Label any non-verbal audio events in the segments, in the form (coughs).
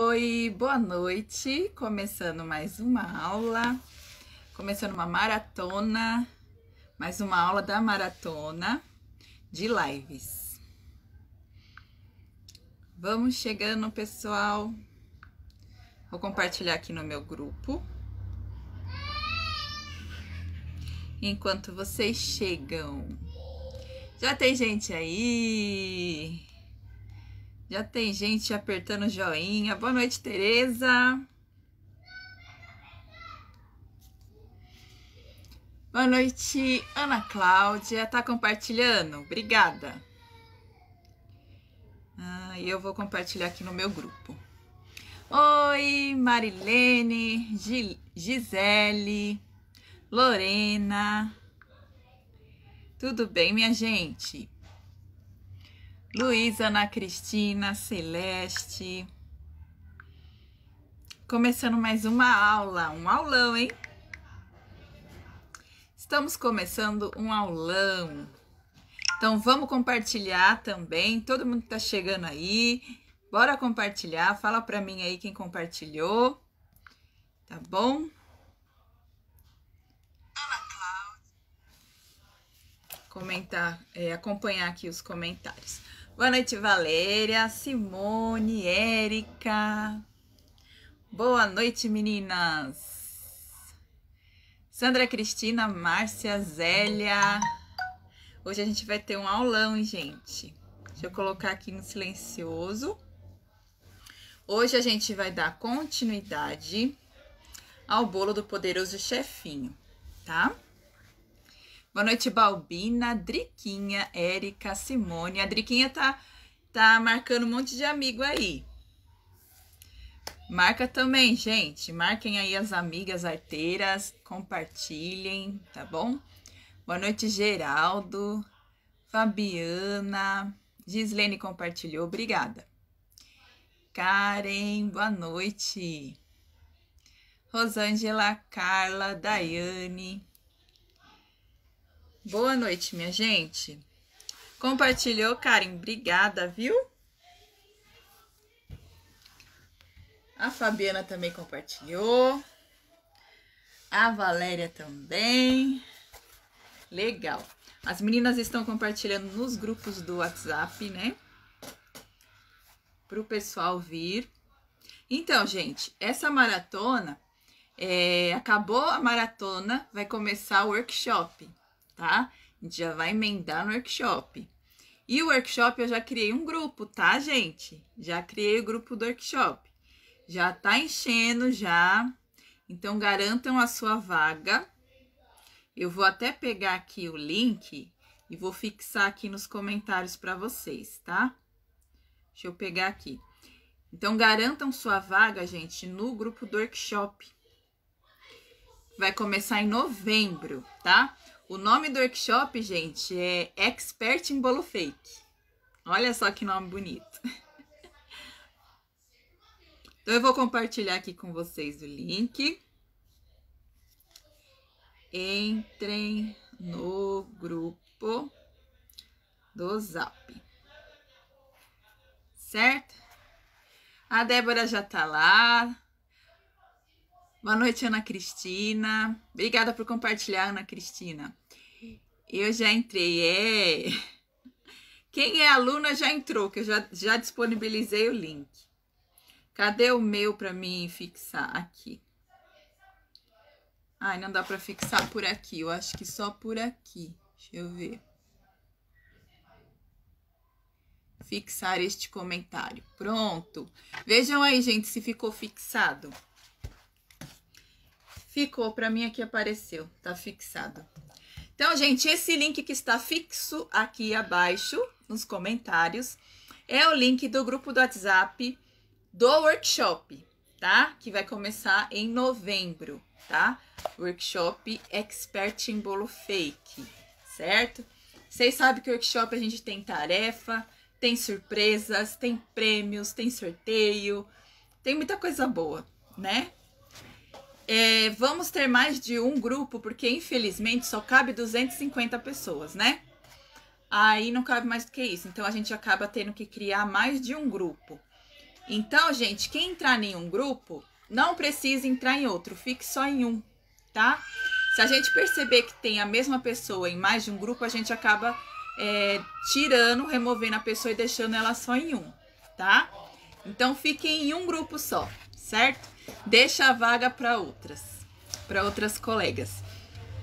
Oi, boa noite. Começando mais uma aula, começando uma maratona, mais uma aula da maratona de lives. Vamos chegando, pessoal. Vou compartilhar aqui no meu grupo. Enquanto vocês chegam. Já tem gente aí? Já tem gente apertando joinha. Boa noite, Tereza. Boa noite, Ana Cláudia. Tá compartilhando? Obrigada. Ah, e eu vou compartilhar aqui no meu grupo. Oi, Marilene, Gisele, Lorena. Tudo bem, minha gente? Luísa, Ana Cristina, Celeste. Começando mais uma aula, um aulão, hein? Estamos começando um aulão. Então vamos compartilhar também. Todo mundo que tá chegando aí, bora compartilhar. Fala para mim aí quem compartilhou. Tá bom? Comentar, é, acompanhar aqui os comentários. Boa noite, Valéria, Simone, Érica. Boa noite, meninas. Sandra Cristina, Márcia, Zélia. Hoje a gente vai ter um aulão, gente? Deixa eu colocar aqui no silencioso. Hoje a gente vai dar continuidade ao bolo do poderoso chefinho, tá? Boa noite, Balbina, Driquinha, Érica, Simone. A Driquinha tá, tá marcando um monte de amigo aí. Marca também, gente. Marquem aí as amigas arteiras, compartilhem, tá bom? Boa noite, Geraldo, Fabiana, Gislene compartilhou, obrigada. Karen, boa noite. Rosângela, Carla, Daiane, Boa noite, minha gente. Compartilhou, Karen? Obrigada, viu? A Fabiana também compartilhou. A Valéria também. Legal. As meninas estão compartilhando nos grupos do WhatsApp, né? Para o pessoal vir. Então, gente, essa maratona, é, acabou a maratona, vai começar o workshop tá? A gente já vai emendar no workshop. E o workshop eu já criei um grupo, tá, gente? Já criei o grupo do workshop. Já tá enchendo já. Então garantam a sua vaga. Eu vou até pegar aqui o link e vou fixar aqui nos comentários para vocês, tá? Deixa eu pegar aqui. Então garantam sua vaga, gente, no grupo do workshop. Vai começar em novembro, tá? O nome do workshop, gente, é Expert em Bolo Fake. Olha só que nome bonito. (laughs) Então, eu vou compartilhar aqui com vocês o link. Entrem no grupo do Zap. Certo? A Débora já tá lá. Boa noite, Ana Cristina. Obrigada por compartilhar, Ana Cristina. Eu já entrei, é. Quem é aluna já entrou, que eu já, já disponibilizei o link. Cadê o meu para mim fixar? Aqui. Ai, não dá para fixar por aqui. Eu acho que só por aqui. Deixa eu ver. Fixar este comentário. Pronto. Vejam aí, gente, se ficou fixado. Ficou, para mim aqui apareceu, tá fixado. Então, gente, esse link que está fixo aqui abaixo nos comentários é o link do grupo do WhatsApp do workshop, tá? Que vai começar em novembro, tá? Workshop Expert em Bolo Fake, certo? Vocês sabem que o workshop a gente tem tarefa, tem surpresas, tem prêmios, tem sorteio, tem muita coisa boa, né? É, vamos ter mais de um grupo, porque infelizmente só cabe 250 pessoas, né? Aí não cabe mais do que isso. Então a gente acaba tendo que criar mais de um grupo. Então, gente, quem entrar em um grupo, não precisa entrar em outro, fique só em um, tá? Se a gente perceber que tem a mesma pessoa em mais de um grupo, a gente acaba é, tirando, removendo a pessoa e deixando ela só em um, tá? Então fiquem em um grupo só, certo? Deixa a vaga para outras, para outras colegas.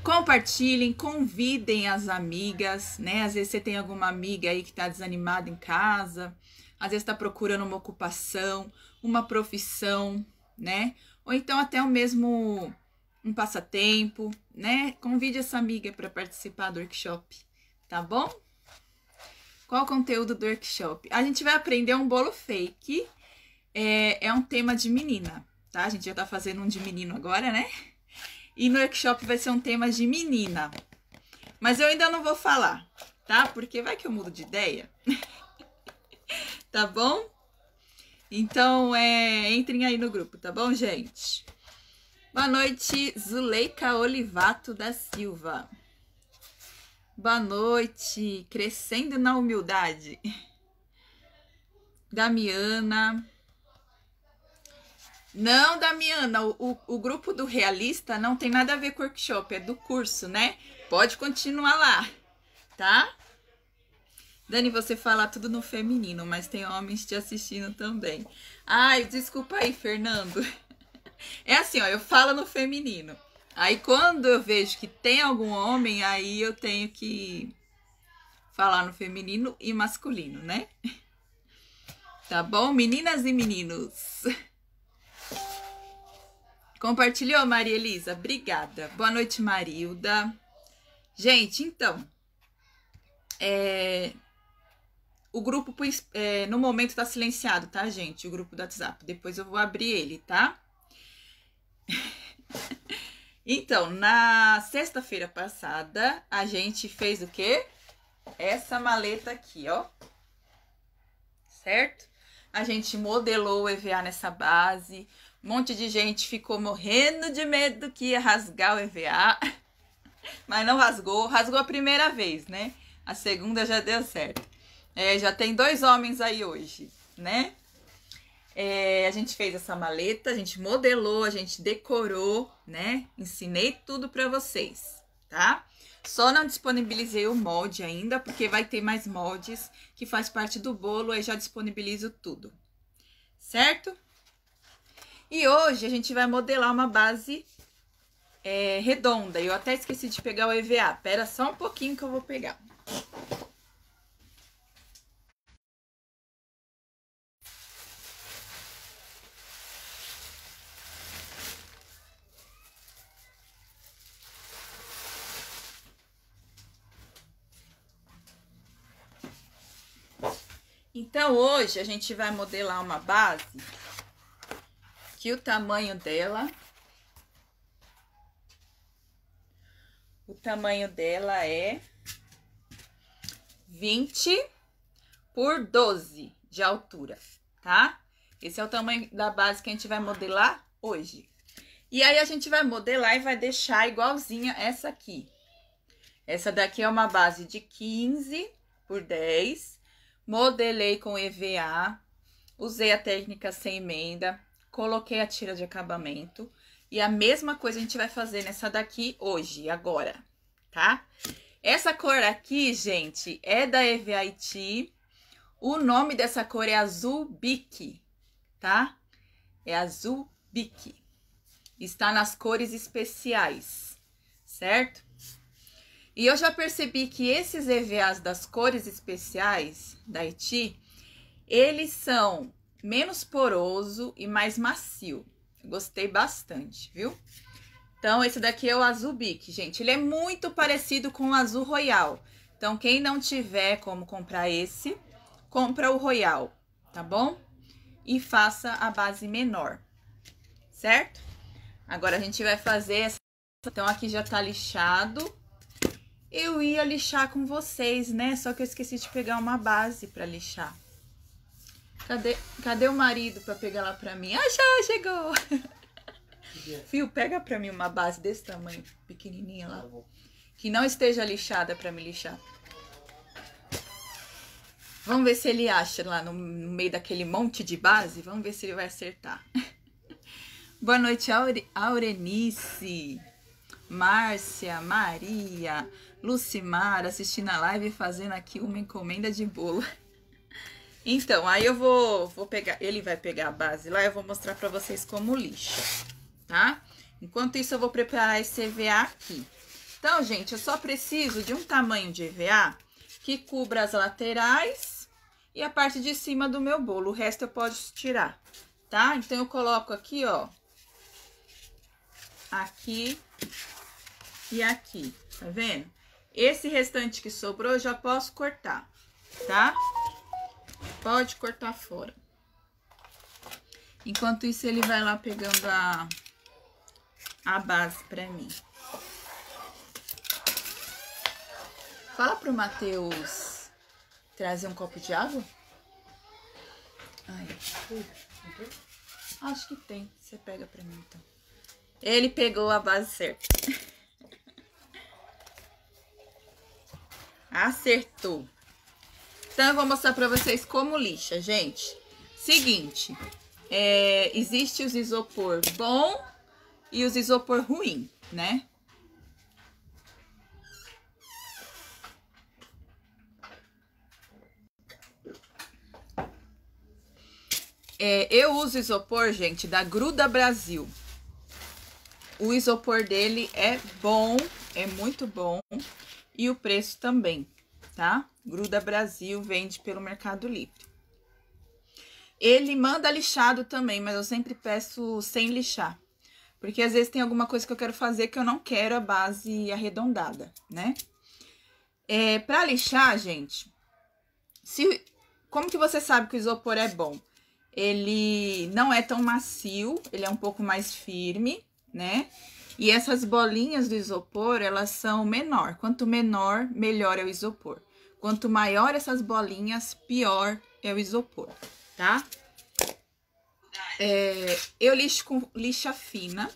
Compartilhem, convidem as amigas, né? Às vezes você tem alguma amiga aí que tá desanimada em casa, às vezes está procurando uma ocupação, uma profissão, né? Ou então até o mesmo um passatempo, né? Convide essa amiga para participar do workshop, tá bom? Qual o conteúdo do workshop? A gente vai aprender um bolo fake. É, é um tema de menina, tá? A gente já tá fazendo um de menino agora, né? E no workshop vai ser um tema de menina. Mas eu ainda não vou falar, tá? Porque vai que eu mudo de ideia. (laughs) tá bom? Então, é, entrem aí no grupo, tá bom, gente? Boa noite, Zuleika Olivato da Silva. Boa noite, crescendo na humildade. Damiana. Não, Damiana, o, o, grupo do realista não tem nada a ver com workshop, é do curso, né? Pode continuar lá, tá? Dani, você fala tudo no feminino, mas tem homens te assistindo também. Ai, desculpa aí, Fernando. (laughs) É assim, ó, eu falo no feminino. Aí quando eu vejo que tem algum homem, aí eu tenho que falar no feminino e masculino, né? (laughs) Tá bom? Meninas e meninos. Compartilhou, Maria Elisa? Obrigada. Boa noite, Marilda. Gente, então. É, o grupo é, no momento está silenciado, tá, gente? O grupo do WhatsApp. Depois eu vou abrir ele, tá? (laughs) então, na sexta-feira passada, a gente fez o quê? Essa maleta aqui, ó. Certo? A gente modelou o EVA nessa base. Um monte de gente ficou morrendo de medo que ia rasgar o EVA. (laughs) Mas não rasgou. Rasgou a primeira vez, né? A segunda já deu certo. É, já tem dois homens aí hoje, né? É, a gente fez essa maleta, a gente modelou, a gente decorou, né? Ensinei tudo para vocês, tá? Só não disponibilizei o molde ainda, porque vai ter mais moldes que faz parte do bolo, aí já disponibilizo tudo, certo? E hoje a gente vai modelar uma base é, redonda. Eu até esqueci de pegar o EVA. Pera só um pouquinho que eu vou pegar. Então, hoje a gente vai modelar uma base que o tamanho dela... O tamanho dela é 20 por 12 de altura, tá? Esse é o tamanho da base que a gente vai modelar hoje. E aí, a gente vai modelar e vai deixar igualzinha essa aqui. Essa daqui é uma base de 15 por 10 modelei com EVA, usei a técnica sem emenda, coloquei a tira de acabamento e a mesma coisa a gente vai fazer nessa daqui hoje, agora, tá? Essa cor aqui, gente, é da EVA It. O nome dessa cor é Azul Bique, tá? É Azul Bique. Está nas cores especiais, certo? E eu já percebi que esses EVAs das cores especiais da Haiti, eles são menos poroso e mais macio. Gostei bastante, viu? Então, esse daqui é o Azul Bic, gente. Ele é muito parecido com o Azul Royal. Então, quem não tiver como comprar esse, compra o Royal, tá bom? E faça a base menor, certo? Agora, a gente vai fazer essa... Então, aqui já tá lixado eu ia lixar com vocês, né? Só que eu esqueci de pegar uma base para lixar. Cadê, cadê o marido para pegar lá para mim? Ah, já chegou! (laughs) Fio, pega para mim uma base desse tamanho, pequenininha lá. Tá que não esteja lixada para me lixar. Vamos ver se ele acha lá no, no meio daquele monte de base. Vamos ver se ele vai acertar. (laughs) Boa noite, Aure, Aurenice, Márcia, Maria, Lucimar, assistindo a live e fazendo aqui uma encomenda de bolo. (laughs) Então, aí eu vou, vou pegar, ele vai pegar a base lá, eu vou mostrar pra vocês como lixa, tá? Enquanto isso, eu vou preparar esse EVA aqui. Então, gente, eu só preciso de um tamanho de EVA que cubra as laterais e a parte de cima do meu bolo. O resto eu posso tirar, tá? Então, eu coloco aqui, ó, aqui e aqui, tá vendo? Esse restante que sobrou eu já posso cortar, tá? Pode cortar fora. Enquanto isso, ele vai lá pegando a, a base pra mim. Fala pro Matheus trazer um copo de água. Acho que tem. Você pega pra mim, então. Ele pegou a base certa. (laughs) Acertou. Então, eu vou mostrar pra vocês como lixa, gente. Seguinte, é, existe os isopor bom e os isopor ruim, né? É, eu uso isopor, gente, da Gruda Brasil. O isopor dele é bom, é muito bom. E o preço também, tá? Gruda Brasil vende pelo Mercado Livre. Ele manda lixado também, mas eu sempre peço sem lixar. Porque às vezes tem alguma coisa que eu quero fazer que eu não quero a base arredondada, né? É, pra lixar, gente, se, como que você sabe que o isopor é bom? Ele não é tão macio, ele é um pouco mais firme, né? E essas bolinhas do isopor, elas são menor. Quanto menor, melhor é o isopor. Quanto maior essas bolinhas, pior é o isopor, tá? É, eu lixo com lixa fina.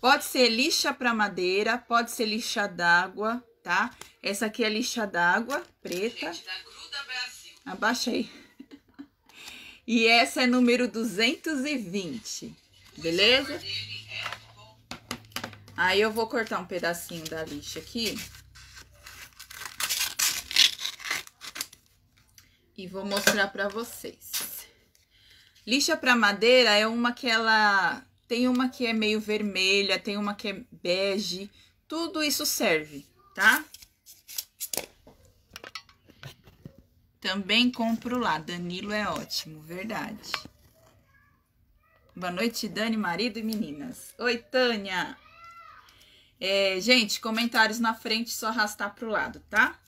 Pode ser lixa para madeira, pode ser lixa d'água, tá? Essa aqui é lixa d'água, preta. Gente, da Gruda Brasil. Abaixa aí. (laughs) E essa é número 220, beleza? Aí eu vou cortar um pedacinho da lixa aqui. E vou mostrar pra vocês. Lixa pra madeira é uma que ela... Tem uma que é meio vermelha, tem uma que é bege. Tudo isso serve, tá? Também compro lá. Danilo é ótimo, verdade. Boa noite, Dani, marido e meninas. Oi, Tânia. É, gente, comentários na frente, só arrastar pro lado, tá?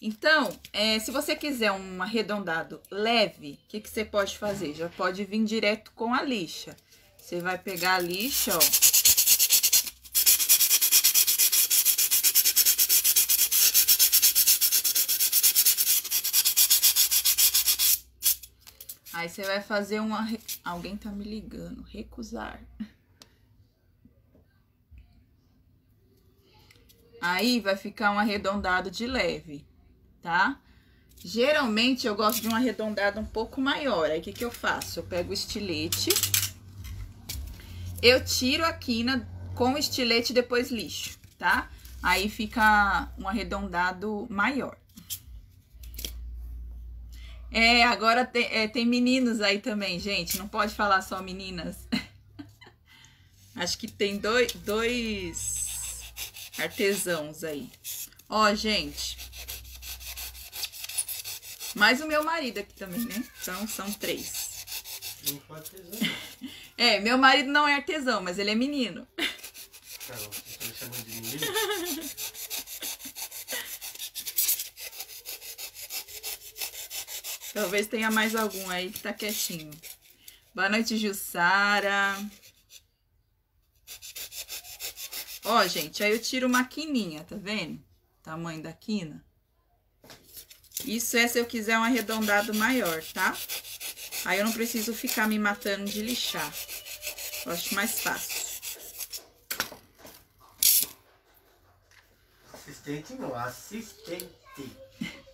Então, é, se você quiser um arredondado leve, o que, que você pode fazer? Já pode vir direto com a lixa. Você vai pegar a lixa, ó. Aí você vai fazer uma... Alguém tá me ligando. Recusar. (laughs) Aí vai ficar um arredondado de leve, tá? Geralmente eu gosto de um arredondado um pouco maior. Aí o que, que eu faço? Eu pego o estilete, eu tiro a quina com o estilete depois lixo, tá? Aí fica um arredondado maior. É, agora tem, é, tem meninos aí também, gente. Não pode falar só meninas. (laughs) Acho que tem dois, dois artesãos aí. Ó, gente. Mais o meu marido aqui também, né? Então, são três. (laughs) É, meu marido não é artesão, mas ele é menino. Carol, você tá me chamando de menino? Talvez tenha mais algum aí que tá quietinho. Boa noite, Jussara. Ó, gente, aí eu tiro uma quininha, tá vendo? Tamanho da quina. Isso é se eu quiser um arredondado maior, tá? Aí eu não preciso ficar me matando de lixar. Eu acho mais fácil. Assistente não, assistente. (laughs)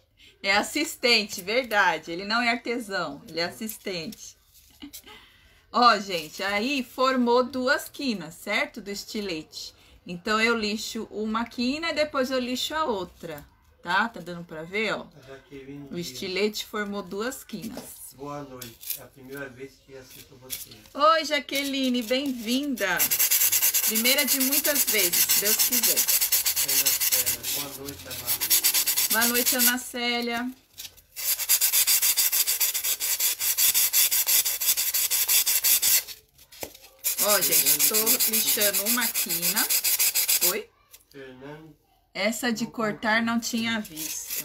É assistente, verdade. Ele não é artesão, ele é assistente. (laughs) Ó, gente, aí formou duas quinas, certo? Do estilete. Então, eu lixo uma quina e depois eu lixo a outra, tá? Tá dando pra ver, ó? O estilete formou duas quinas. Boa noite. É a primeira vez que assisto você. Oi, Jaqueline, bem-vinda. Primeira de muitas vezes, se Deus quiser. Boa noite, Ana. Boa noite, Ana Célia. Ó, gente, tô lixando uma quina. Oi? Fernando. Essa de cortar não tinha visto.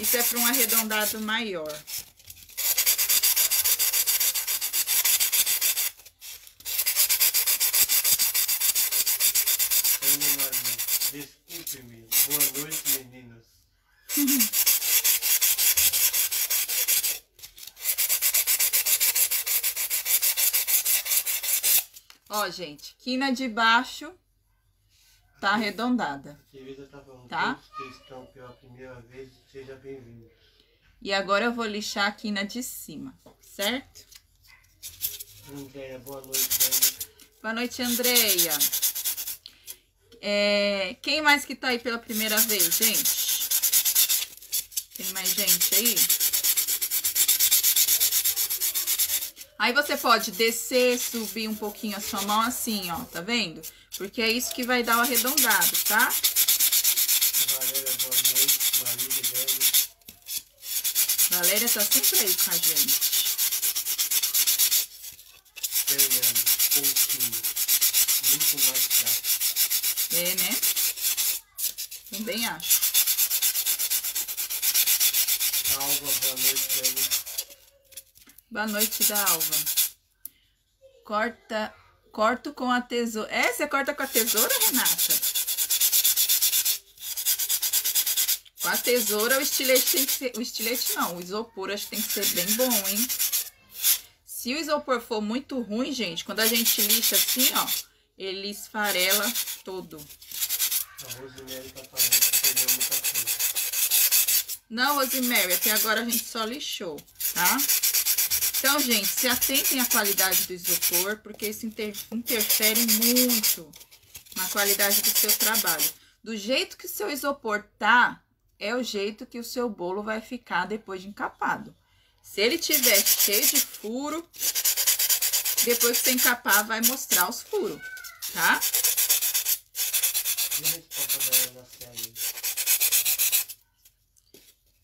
Isso é para um arredondado maior. Desculpe-me. Boa noite, meninas. (laughs) Ó, gente, quina de baixo tá arredondada. Tá bom. Tá? Que estão pela primeira vez, seja bem-vindo. E agora eu vou lixar a quina de cima, certo? Andréia, boa noite. Boa noite, Andreia. É, quem mais que tá aí pela primeira vez, gente? Tem mais gente aí? Aí você pode descer, subir um pouquinho a sua mão assim, ó, tá vendo? Porque é isso que vai dar o arredondado, tá? Valéria, boa noite. Marília, Dani. Valéria tá sempre aí com a gente. Fernando, Coutinho. Muito mais chato. É, né? Também acho. Salva, boa noite, Dani. Boa noite, Dalva. Corta, corto com a tesoura. É, você corta com a tesoura, Renata? Com a tesoura, o estilete tem que ser. O estilete não, o isopor acho que tem que ser bem bom, hein? Se o isopor for muito ruim, gente, quando a gente lixa assim, ó, ele esfarela todo. A Rosemary tá falando que perdeu muita coisa. Não, Rosemary, até agora a gente só lixou, tá? Então, gente, se atentem à qualidade do isopor, porque isso inter interfere muito na qualidade do seu trabalho. Do jeito que o seu isopor tá, é o jeito que o seu bolo vai ficar depois de encapado. Se ele tiver cheio de furo, depois que você encapar, vai mostrar os furos, tá?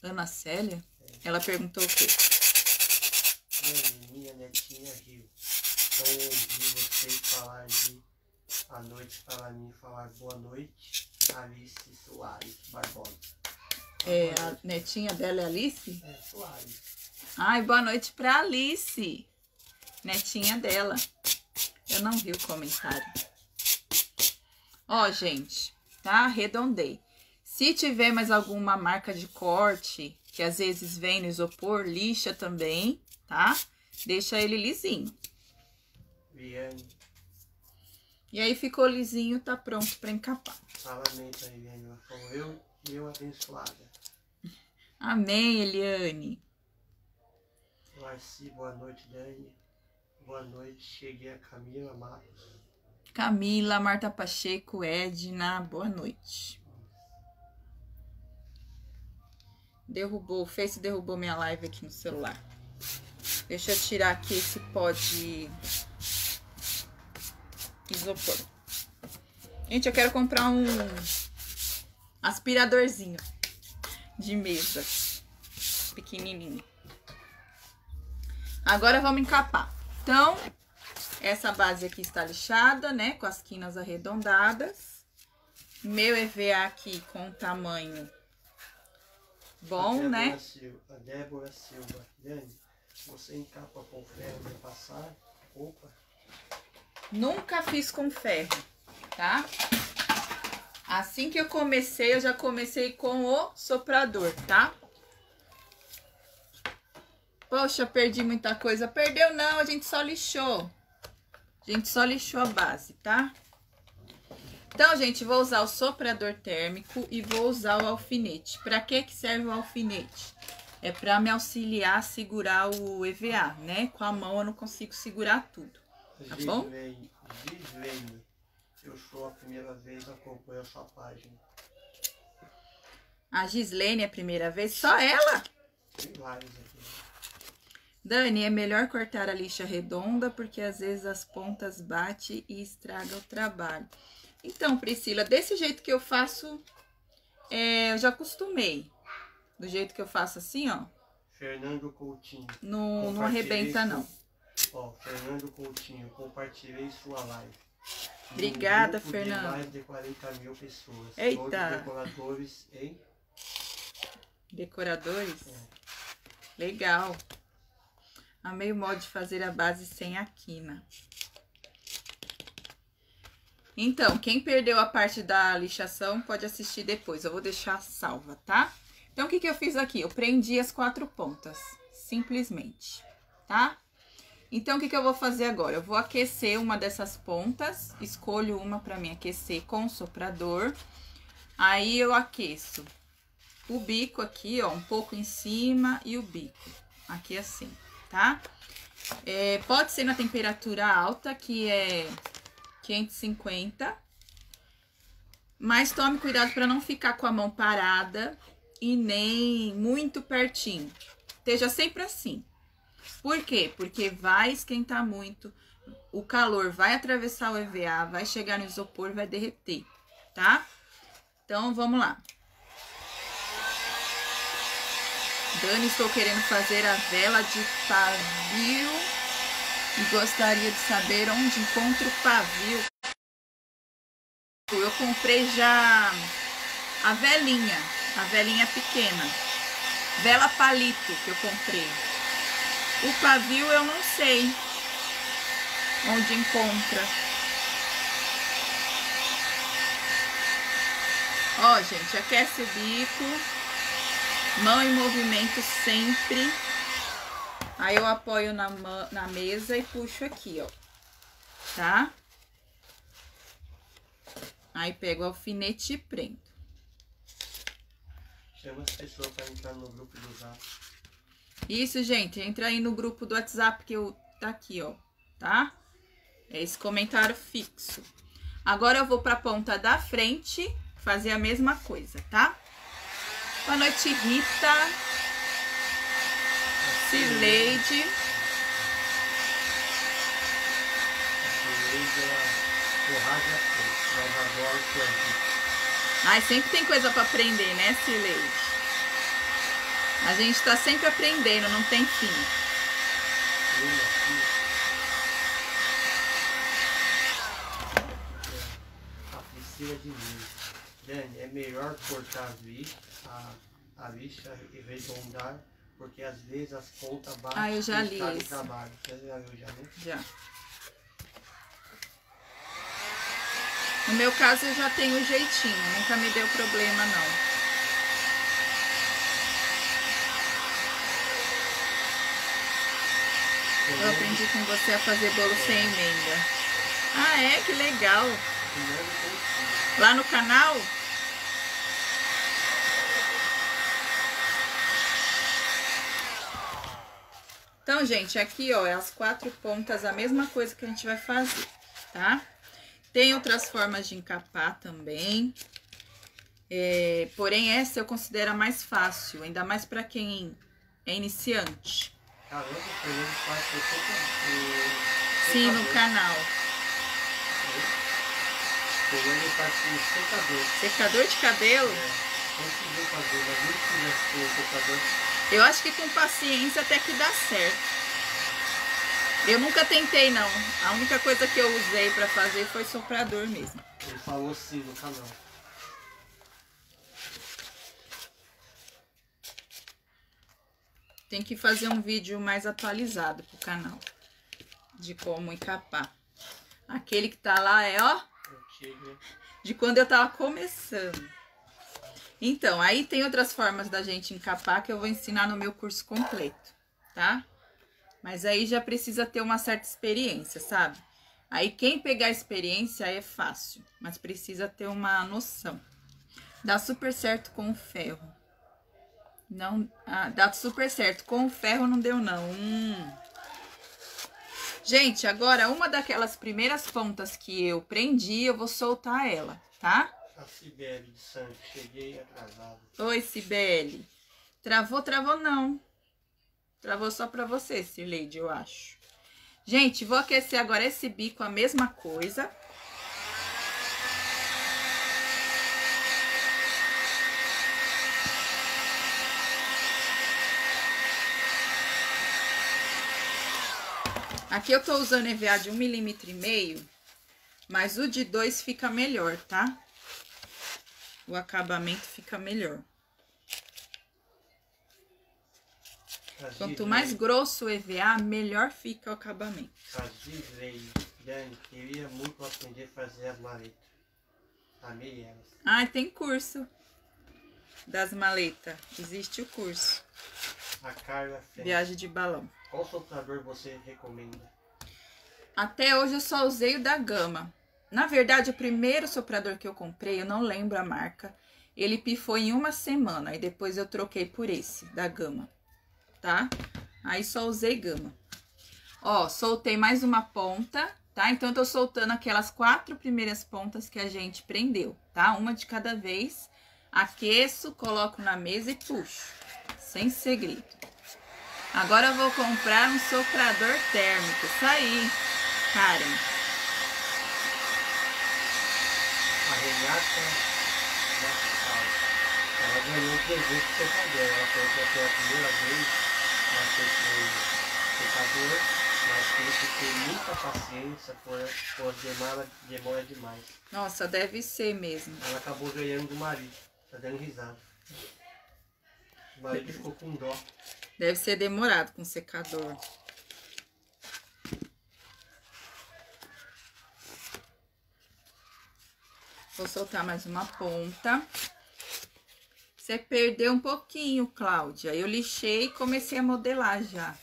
Ana Célia, ela perguntou o quê? Minha netinha riu. Então eu ouvi vocês falar de a noite para mim falar boa noite. Alice Soares Barbosa. É, a netinha dela é Alice? É, Soares. Ai, boa noite pra Alice, netinha dela. Eu não vi o comentário. Ó, gente, tá? Arredondei. Se tiver mais alguma marca de corte, que às vezes vem no isopor, lixa também, tá? Deixa ele lisinho. Viane. E aí ficou lisinho, tá pronto pra encapar. Lamenta, Viane. Ela falou eu eu abençoada. Amém, Eliane. Larci, boa noite, Dani. Boa noite. Cheguei a Camila Matos. Camila, Marta Pacheco, Edna, boa noite. Derrubou, o Face derrubou minha live aqui no celular. Deixa eu tirar aqui esse pó de isopor. Gente, eu quero comprar um aspiradorzinho de mesa. Pequenininho. Agora vamos encapar. Então, essa base aqui está lixada, né? Com as quinas arredondadas. Meu EVA aqui com tamanho bom, a né? Silva, a Débora Silva. Dani, você encapa com ferro para passar? Opa. Nunca fiz com ferro, tá? Assim que eu comecei, eu já comecei com o soprador, tá? Poxa, perdi muita coisa. Perdeu não, a gente só lixou. A gente só lixou a base, tá? Então, gente, vou usar o soprador térmico e vou usar o alfinete. Para que que serve o alfinete? É para me auxiliar a segurar o EVA, né? Com a mão eu não consigo segurar tudo. Tá bom? Gislene, eu sou a primeira vez acompanho a sua página. A Gislene é a primeira vez, só ela? Tem vários aqui. Dani, é melhor cortar a lixa redonda porque às vezes as pontas bate e estraga o trabalho. Então, Priscila, desse jeito que eu faço, é, eu já acostumei. Do jeito que eu faço assim, ó, Fernando Coutinho. não, arrebenta não. Ó, Fernando Coutinho, compartilhei sua live. Obrigada, Fernando. De mais de 40 mil pessoas. Eita. Todos decoradores em Decoradores. Legal. Amei o modo de fazer a base sem a quina. Então, quem perdeu a parte da lixação pode assistir depois. Eu vou deixar salva, tá? Então, o que, que eu fiz aqui? Eu prendi as quatro pontas, simplesmente, tá? Então, o que, que eu vou fazer agora? Eu vou aquecer uma dessas pontas, escolho uma para me aquecer com o soprador. Aí, eu aqueço o bico aqui, ó, um pouco em cima e o bico aqui assim, tá? É, pode ser na temperatura alta, que é 550, mas tome cuidado para não ficar com a mão parada e nem muito pertinho. Esteja sempre assim. Por quê? Porque vai esquentar muito, o calor vai atravessar o EVA, vai chegar no isopor, vai derreter, tá? Então, vamos lá. Dani, estou querendo fazer a vela de pavio e gostaria de saber onde encontro o pavio. Eu comprei já a velinha, a velinha pequena, vela palito que eu comprei. O pavio eu não sei onde encontra. Ó, gente, aquece o bico. Mão em movimento sempre. Aí eu apoio na, na mesa e puxo aqui, ó. Tá? Aí pego o alfinete e prendo. Chama as pessoas para entrar no grupo do Zap. Isso, gente. Entra aí no grupo do WhatsApp que eu tá aqui, ó. Tá? É esse comentário fixo. Agora eu vou pra ponta da frente fazer a mesma coisa, tá? Boa noite, Rita. Cileide. Porrada feita, mas agora que é Ai, sempre tem coisa pra aprender, né, Cileide? A gente tá sempre aprendendo, não tem fim. A Priscila de mim. Dani, é melhor cortar a lixa, a, a lixa e arredondar, porque às vezes as pontas batem Ah, eu já li estragam o esse. trabalho. Você já viu já, né? Já. No meu caso, eu já tenho jeitinho, nunca me deu problema, não. Eu aprendi com você a fazer bolo sem emenda. Ah, é? Que legal. Lá no canal? Então, gente, aqui, ó, é as quatro pontas, a mesma coisa que a gente vai fazer, tá? Tem outras formas de encapar também. É, porém, essa eu considero a mais fácil, ainda mais pra quem é iniciante. Caramba, faz 60 Sim, no canal. O Fernando faz com secador. Secador de cabelo, É, secador. eu acho que com paciência até que dá certo. Eu nunca tentei, não. A única coisa que eu usei pra fazer foi soprador mesmo. Ele falou sim no canal. Tem que fazer um vídeo mais atualizado pro canal. De como encapar. Aquele que tá lá é, ó, de quando eu tava começando. Então, aí tem outras formas da gente encapar que eu vou ensinar no meu curso completo, tá? Mas aí já precisa ter uma certa experiência, sabe? Aí quem pegar experiência é fácil, mas precisa ter uma noção. Dá super certo com o ferro. Não, ah, dá super certo. Com o ferro não deu não. Hum. Gente, agora uma daquelas primeiras pontas que eu prendi, eu vou soltar ela, tá? A Cibele de Santos, cheguei atrasado. Oi, Cibele. Travou, travou não. Travou só pra você, Cirleide, eu acho. Gente, vou aquecer agora esse bico, a mesma coisa. Aqui eu tô usando EVA de um milímetro e meio, mas o de dois fica melhor, tá? O acabamento fica melhor. Quanto mais grosso o EVA, melhor fica o acabamento. A Gisley, Dani, queria muito aprender a fazer as maletas. Amei elas. Ah, tem curso das maletas. Existe o curso. A Carla Fé. Viagem de balão. Qual soprador você recomenda? Até hoje eu só usei o da Gama. Na verdade, o primeiro soprador que eu comprei, eu não lembro a marca, ele pifou em uma semana e depois eu troquei por esse, da Gama, tá? Aí só usei Gama. Ó, soltei mais uma ponta, tá? Então, eu tô soltando aquelas quatro primeiras pontas que a gente prendeu, tá? Uma de cada vez. Aqueço, coloco na mesa e puxo, sem segredo. Agora eu vou comprar um soprador térmico, isso aí, Karen. A Renata Marçal. Ela ganhou um presente de secador. Ela falou que a primeira vez fez com secador, mas tem que ter muita paciência, por demora, demora demais. Nossa, deve ser mesmo. Ela acabou ganhando do marido. Tá dando risada. O marido ficou com dó. Deve ser demorado com secador. Vou soltar mais uma ponta. Você perdeu um pouquinho, Cláudia. Eu lixei e comecei a modelar já.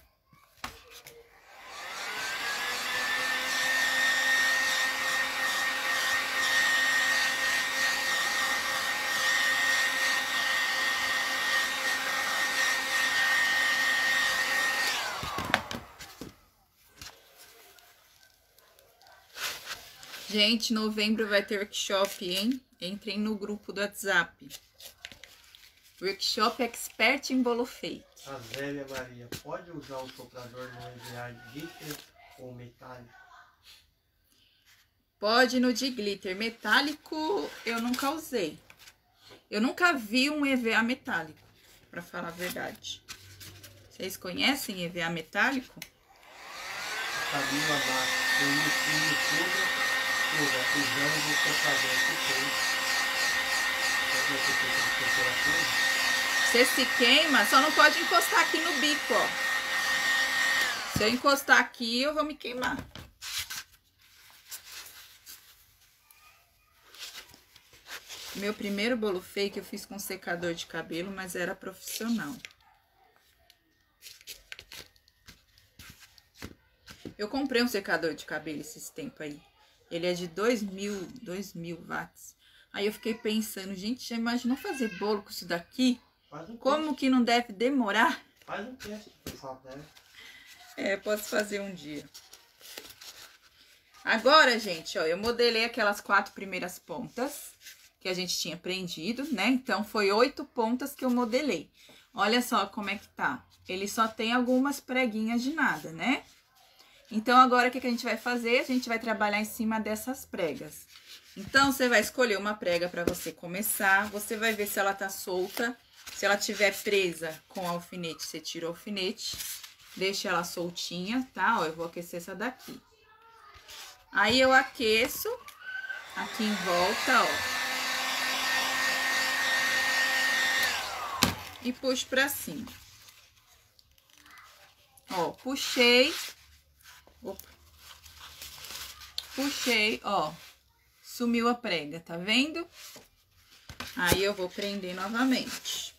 Gente, novembro vai ter workshop, hein? Entrem no grupo do WhatsApp. Workshop Expert em Bolo Fake. A Zélia Maria, pode usar o soprador no enviar glitter ou metálico? Pode no de glitter. Metálico eu nunca usei. Eu nunca vi um EVA metálico, pra falar a verdade. Vocês conhecem EVA metálico? Camila Marques, eu YouTube, toda, usando o soprador que fez. Pode tem que temperatura? Você se queima, só não pode encostar aqui no bico, ó. Se eu encostar aqui, eu vou me queimar. Meu primeiro bolo fake eu fiz com secador de cabelo, mas era profissional. Eu comprei um secador de cabelo esses tempos aí. Ele é de 2000, 2000 watts. Aí eu fiquei pensando, gente, já imaginou fazer bolo com isso daqui? Um Como que não deve demorar? teste. Faz um teste, pessoal, né? É, posso fazer um dia. Agora, gente, ó, eu modelei aquelas quatro primeiras pontas que a gente tinha prendido, né? Então, foi oito pontas que eu modelei. Olha só como é que tá. Ele só tem algumas preguinhas de nada, né? Então, agora, o que, que a gente vai fazer? A gente vai trabalhar em cima dessas pregas. Então, você vai escolher uma prega para você começar. Você vai ver se ela tá solta. Se ela tiver presa com alfinete, você tira o alfinete. Deixa ela soltinha, tá? Ó, eu vou aquecer essa daqui. Aí, eu aqueço aqui em volta, ó. E puxo pra cima. Ó, puxei. Opa. Puxei, ó. Sumiu a prega, tá vendo? Aí, eu vou prender novamente.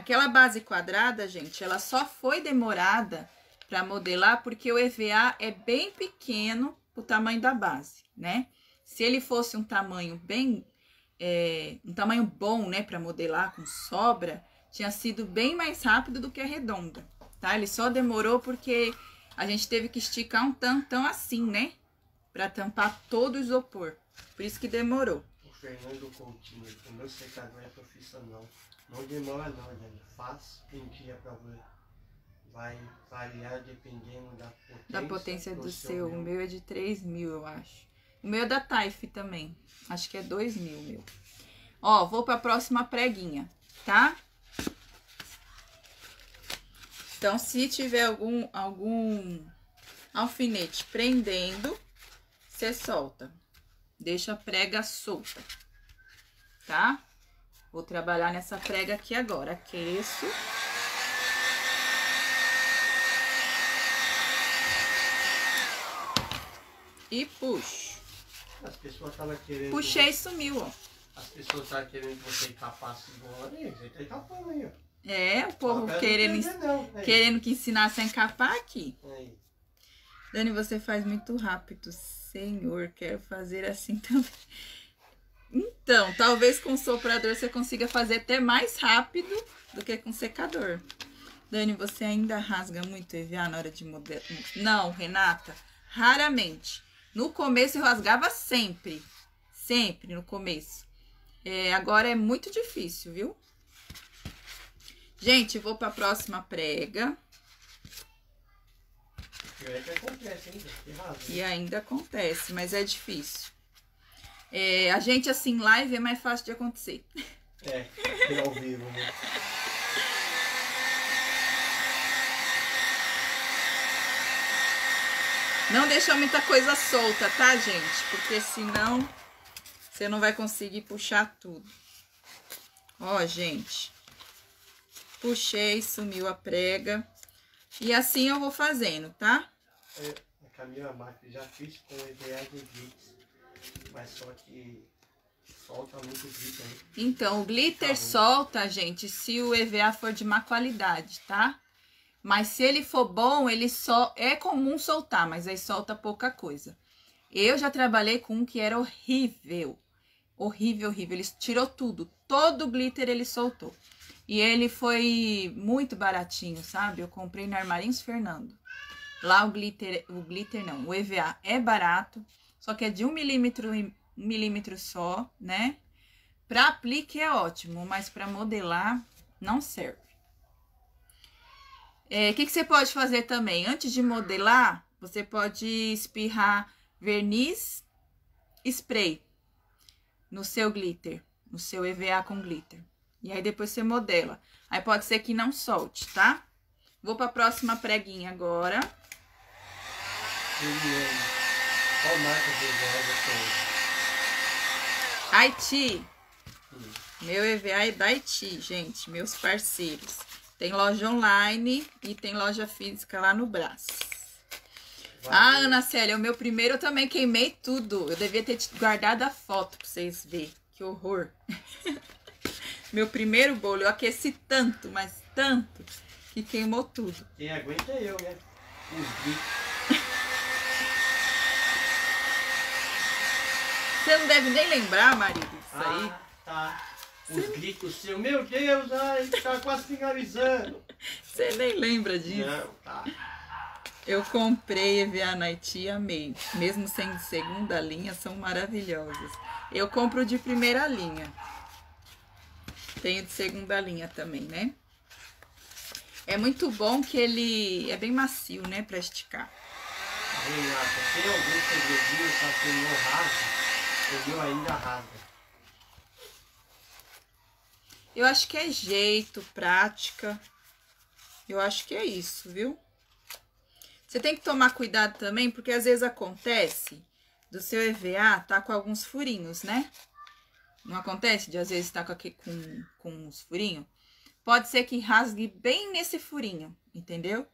Aquela base quadrada, gente, ela só foi demorada para modelar, porque o EVA é bem pequeno o tamanho da base, né? Se ele fosse um tamanho bem, é, um tamanho bom, né, para modelar com sobra, tinha sido bem mais rápido do que a redonda, tá? Ele só demorou porque a gente teve que esticar um tantão assim, né? Para tampar todo o isopor. Por isso que demorou. O Fernando Coutinho, o meu secador é profissional. Não demora não, gente. Faz em dia para ver. Vai variar dependendo da potência, da potência do, do seu. O meu é de 3 mil, eu acho. O meu é da Taif também. Acho que é 2 mil, meu. Ó, vou para a próxima preguinha, tá? Então, se tiver algum, algum alfinete prendendo, você solta. Deixa a prega solta, tá? Vou trabalhar nessa prega aqui agora. Aqueço. E puxo. As pessoas estavam querendo. Puxei e sumiu, ó. As pessoas estavam querendo que você tapasse aí. Você tá tapando aí, ó. É, o povo querendo, não, querendo que ensinasse a encapar aqui. Aí. Dani, você faz muito rápido. Senhor, quero fazer assim (laughs) também. Então, talvez com soprador você consiga fazer até mais rápido do que com secador. Dani, você ainda rasga muito EVA na hora de modelar? Não, Renata, raramente. No começo eu rasgava sempre. Sempre no começo. É, agora é muito difícil, viu? Gente, vou para a próxima prega. E ainda acontece, mas é difícil. É, a gente assim, live é mais fácil de acontecer. É, é ao vivo, né? Não deixa muita coisa solta, tá, gente? Porque senão você não vai conseguir puxar tudo. Ó, gente. Puxei, sumiu a prega. E assim eu vou fazendo, tá? É, a Camila Marques já fiz com EVA de Blitz, mas só que solta muito glitter. Hein? Então, o glitter tá solta, gente, se o EVA for de má qualidade, tá? Mas se ele for bom, ele só é comum soltar, mas aí solta pouca coisa. Eu já trabalhei com um que era horrível. Horrível, horrível. Ele tirou tudo. Todo o glitter ele soltou. E ele foi muito baratinho, sabe? Eu comprei no Armarinhos Fernando. Lá o glitter, o glitter não, o EVA é barato, só que é de um milímetro, um milímetro só, né? Para aplique é ótimo, mas para modelar não serve. O é, que, que você pode fazer também? Antes de modelar, você pode espirrar verniz spray no seu glitter, no seu EVA com glitter. E aí depois você modela. Aí pode ser que não solte, tá? Vou pra próxima preguinha agora. Qual marca de Haiti. Hum. Meu EVA é da Haiti, gente. Meus parceiros. Tem loja online e tem loja física lá no braço. Valeu. Ah, Ana Célia, o meu primeiro eu também queimei tudo. Eu devia ter guardado a foto pra vocês verem. Que horror. (laughs) Meu primeiro bolo, eu aqueci tanto, mas tanto, que queimou tudo. Quem aguenta é eu, né? Você não deve nem lembrar, marido, isso ah, aí. Tá. Os Você... gritos seus, meu Deus, ai, tá quase finalizando. (laughs) Você nem lembra disso. Não, tá. Eu comprei EVA Night e amei. Mesmo sendo segunda linha, são maravilhosas. Eu compro de primeira linha. Tenho de segunda linha também, né? É muito bom que ele é bem macio, né? Pra esticar. Renata, tem algum segredinho pra que não rasga? Meu ainda rasga. Eu acho que é jeito, prática. Eu acho que é isso, viu? Você tem que tomar cuidado também, porque às vezes acontece do seu EVA tá com alguns furinhos, né? Não acontece de às vezes tá com, aqui, com, com os furinhos? Pode ser que rasgue bem nesse furinho, entendeu?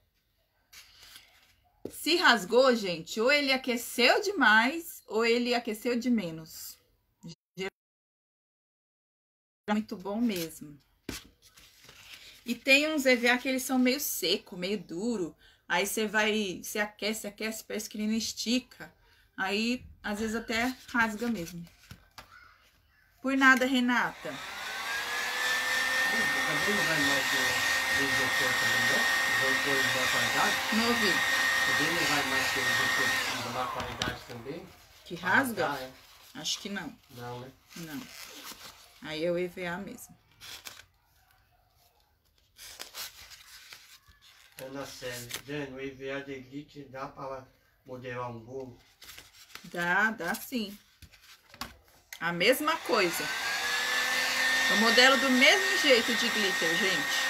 Se rasgou, gente, ou ele aqueceu demais, ou ele aqueceu de menos. É muito bom mesmo. E tem uns EVA que eles são meio seco, meio duro. Aí você vai, você aquece, aquece, parece que ele não estica. Aí, às vezes até rasga mesmo. Por nada, Renata. Não ouvi. Também não vai mais ter isopor de boa qualidade também? Que rasga? Ah, é. Acho que não. Não, né? Não. Aí é o EVA mesmo. Ana Célia. Dani, o EVA de glitter dá para modelar um bolo? Dá, dá sim. A mesma coisa. Eu modelo do mesmo jeito de glitter, gente.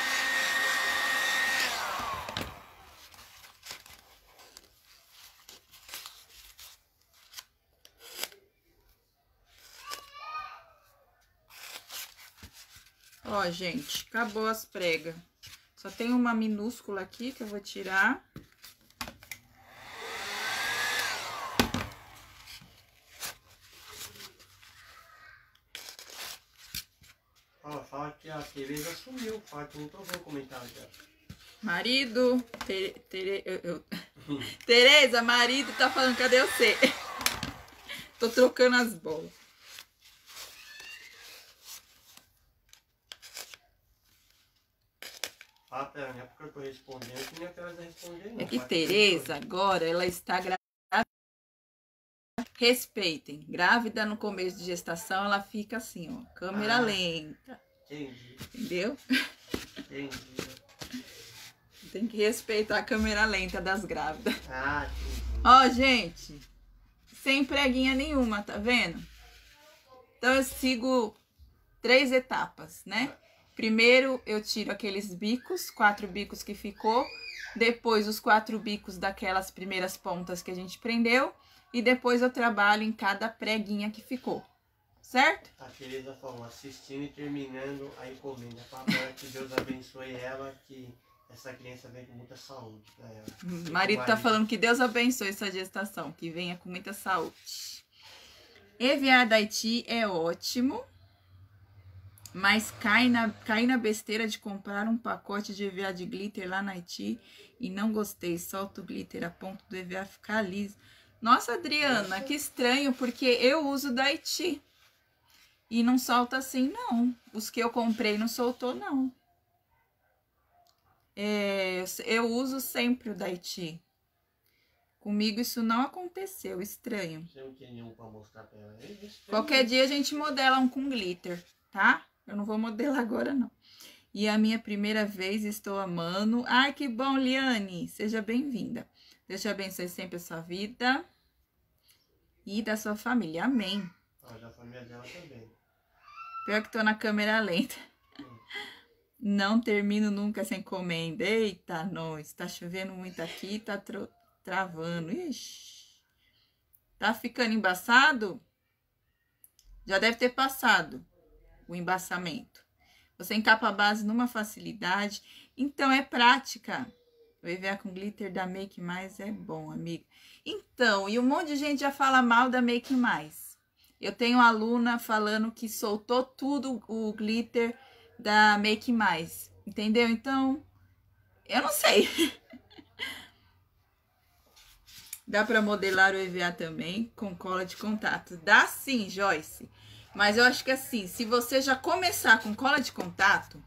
Ó, gente, acabou as pregas. Só tem uma minúscula aqui que eu vou tirar. Fala, fala que a Tereza sumiu. Fala que não o comentário dela. Marido, Tere, Tere, eu- eu- (laughs) Tereza, marido tá falando, cadê você? Tô trocando as bolas. Ah, pera, não é porque eu tô respondendo que nem a Tereza responder, não. É que Tereza agora, ela está grávida. Respeitem, grávida no começo de gestação, ela fica assim, ó, câmera Ah. lenta, Entendi, entendeu? entendi. Tem que respeitar a câmera lenta das grávidas. Ah, entendi. Ó, gente, sem preguinha nenhuma, tá vendo? Então eu sigo três etapas, né? Primeiro eu tiro aqueles bicos, quatro bicos que ficou, depois os quatro bicos daquelas primeiras pontas que a gente prendeu e depois eu trabalho em cada preguinha que ficou, certo? A Tereza falou, assistindo e terminando a encomenda. Papai, que Deus abençoe ela, que essa criança vem com muita saúde pra ela. O marido tá falando que Deus abençoe essa gestação, que venha com muita saúde. EVA da Haiti é ótimo, mas cai na, cai na besteira de comprar um pacote de EVA de glitter lá na Haiti e não gostei. Solta o glitter a ponto do EVA ficar liso. Nossa, Adriana, que estranho, porque eu uso da Haiti e não solta assim, não. Os que eu comprei não soltou, não. É, eu uso sempre o da Haiti. Comigo isso não aconteceu, estranho. Qualquer dia a gente modela um com glitter, tá? Eu não vou modelar agora, não. E a minha primeira vez, estou amando. Ai, que bom, Liane! Seja bem-vinda. Deus te abençoe sempre a sua vida e da sua família. Amém. Ah, da família dela também. Pior que tô na câmera lenta. Não termino nunca sem encomenda. Eita, nós. Tá chovendo muito aqui, tá travando. Ixi. Tá ficando embaçado? Já deve ter passado o embaçamento. Você encapa a base numa facilidade. Então é prática. O EVA com glitter da Make Mais é bom, amiga. Então, e um monte de gente já fala mal da Make Mais. Eu tenho aluna falando que soltou tudo o glitter da Make Mais. Entendeu? Então, eu não sei. (laughs) Dá para modelar o EVA também com cola de contato. Dá sim, Joyce. Mas eu acho que assim, se você já começar com cola de contato,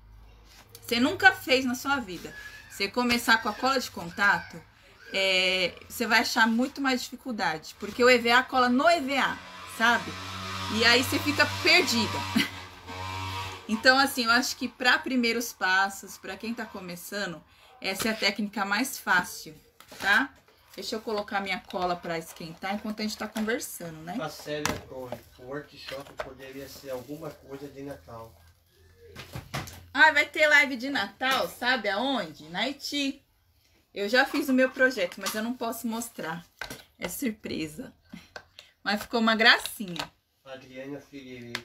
você nunca fez na sua vida. Você começar com a cola de contato, é, você vai achar muito mais dificuldade. Porque o EVA cola no EVA, sabe? E aí você fica perdida. (laughs) Então, assim, eu acho que para primeiros passos, para quem tá começando, essa é a técnica mais fácil, tá? Deixa eu colocar minha cola para esquentar enquanto a gente tá conversando, né? A Célia Torres, o workshop poderia ser alguma coisa de Natal. Ah, vai ter live de Natal, sabe aonde? Na Haiti. Eu já fiz o meu projeto, mas eu não posso mostrar. É surpresa. Mas ficou uma gracinha. Adriana Figueiredo.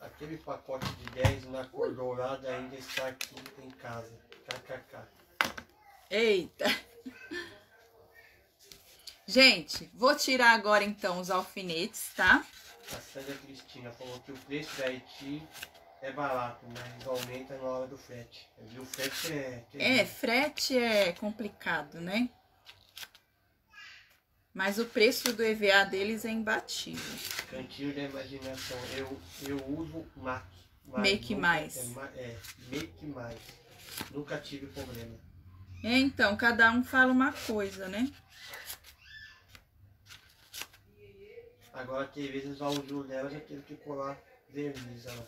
Aquele pacote de 10 na cor dourada ainda está aqui em casa. KKK. Eita. Gente, vou tirar agora então os alfinetes, tá? A Célia Cristina falou que o preço da Haiti é barato, mas aumenta na hora do frete. E o frete é. É, frete é complicado, né? Mas o preço do EVA deles é imbatível. Cantinho da imaginação. Eu, eu uso Mac. Make nunca- mais. É, é, Make mais. Nunca tive problema. É, então, cada um fala uma coisa, né? Agora, tem vezes, o Júlio dela já teve que colar verniz. Ó.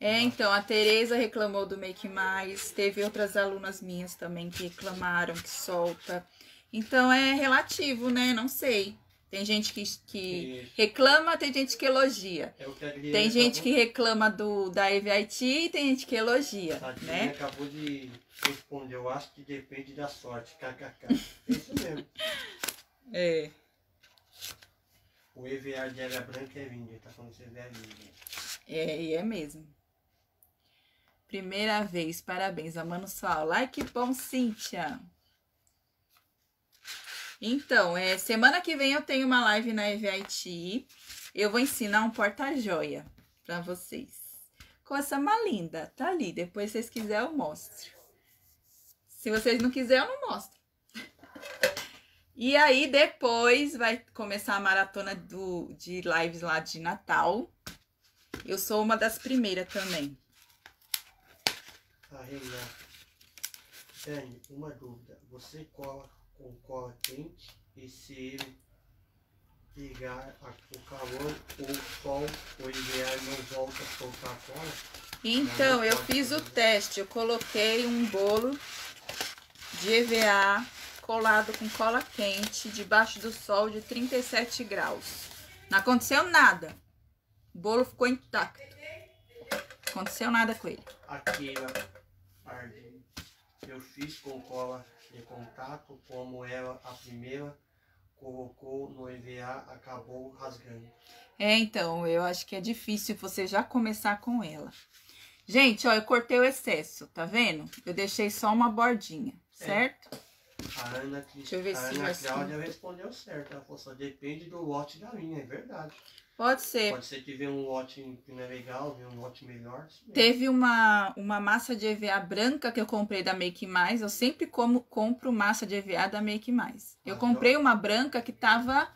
É, então, a Tereza reclamou do Make Mais, teve outras alunas minhas também que reclamaram que solta. Então é relativo, né? Não sei. Tem gente que, que reclama, tem gente que elogia. É o que a Tem gente que acabou- reclama do da EVIT e tem gente que elogia, A né? acabou de responder. Eu acho que depende da sorte. KKK. É isso mesmo. (laughs) É. O EVA de área branca é vinho. Tá falando que é vinho. É, e é mesmo. Primeira vez, parabéns, amando sua aula. Ai, que bom, Cíntia. Então, é, semana que vem eu tenho uma live na EVIT. Eu vou ensinar um porta-joia pra vocês. Coisa mais linda, tá ali. Depois, se vocês quiserem, eu mostro. Se vocês não quiserem, eu não mostro. E aí, depois vai começar a maratona do, de lives lá de Natal. Eu sou uma das primeiras também. A Renata. Dani, uma dúvida. Você cola com cola quente e se ele pegar a- o calor ou o sol, o EVA não volta a soltar a cola? Então, eu fiz o teste. Eu coloquei um bolo de EVA colado com cola quente debaixo do sol de 37 graus. Não aconteceu nada. O bolo ficou intacto. Não aconteceu nada com ele. Aquela Pardini. Eu fiz com cola de contato, como ela, a primeira, colocou no EVA, acabou rasgando. É, então, eu acho que é difícil você já começar com ela. Gente, ó, eu cortei o excesso, tá vendo? Eu deixei só uma bordinha, certo? A Ana, Deixa eu ver a se Ana já Cláudia respondeu certo. Ela falou só depende do lote da linha, é verdade. Pode ser. Pode ser que venha um lote que não é legal, venha um lote melhor. Teve uma, uma massa de EVA branca que eu comprei da Make Mais. Eu sempre como, compro massa de EVA da Make Mais. Eu Ah, comprei uma branca que tava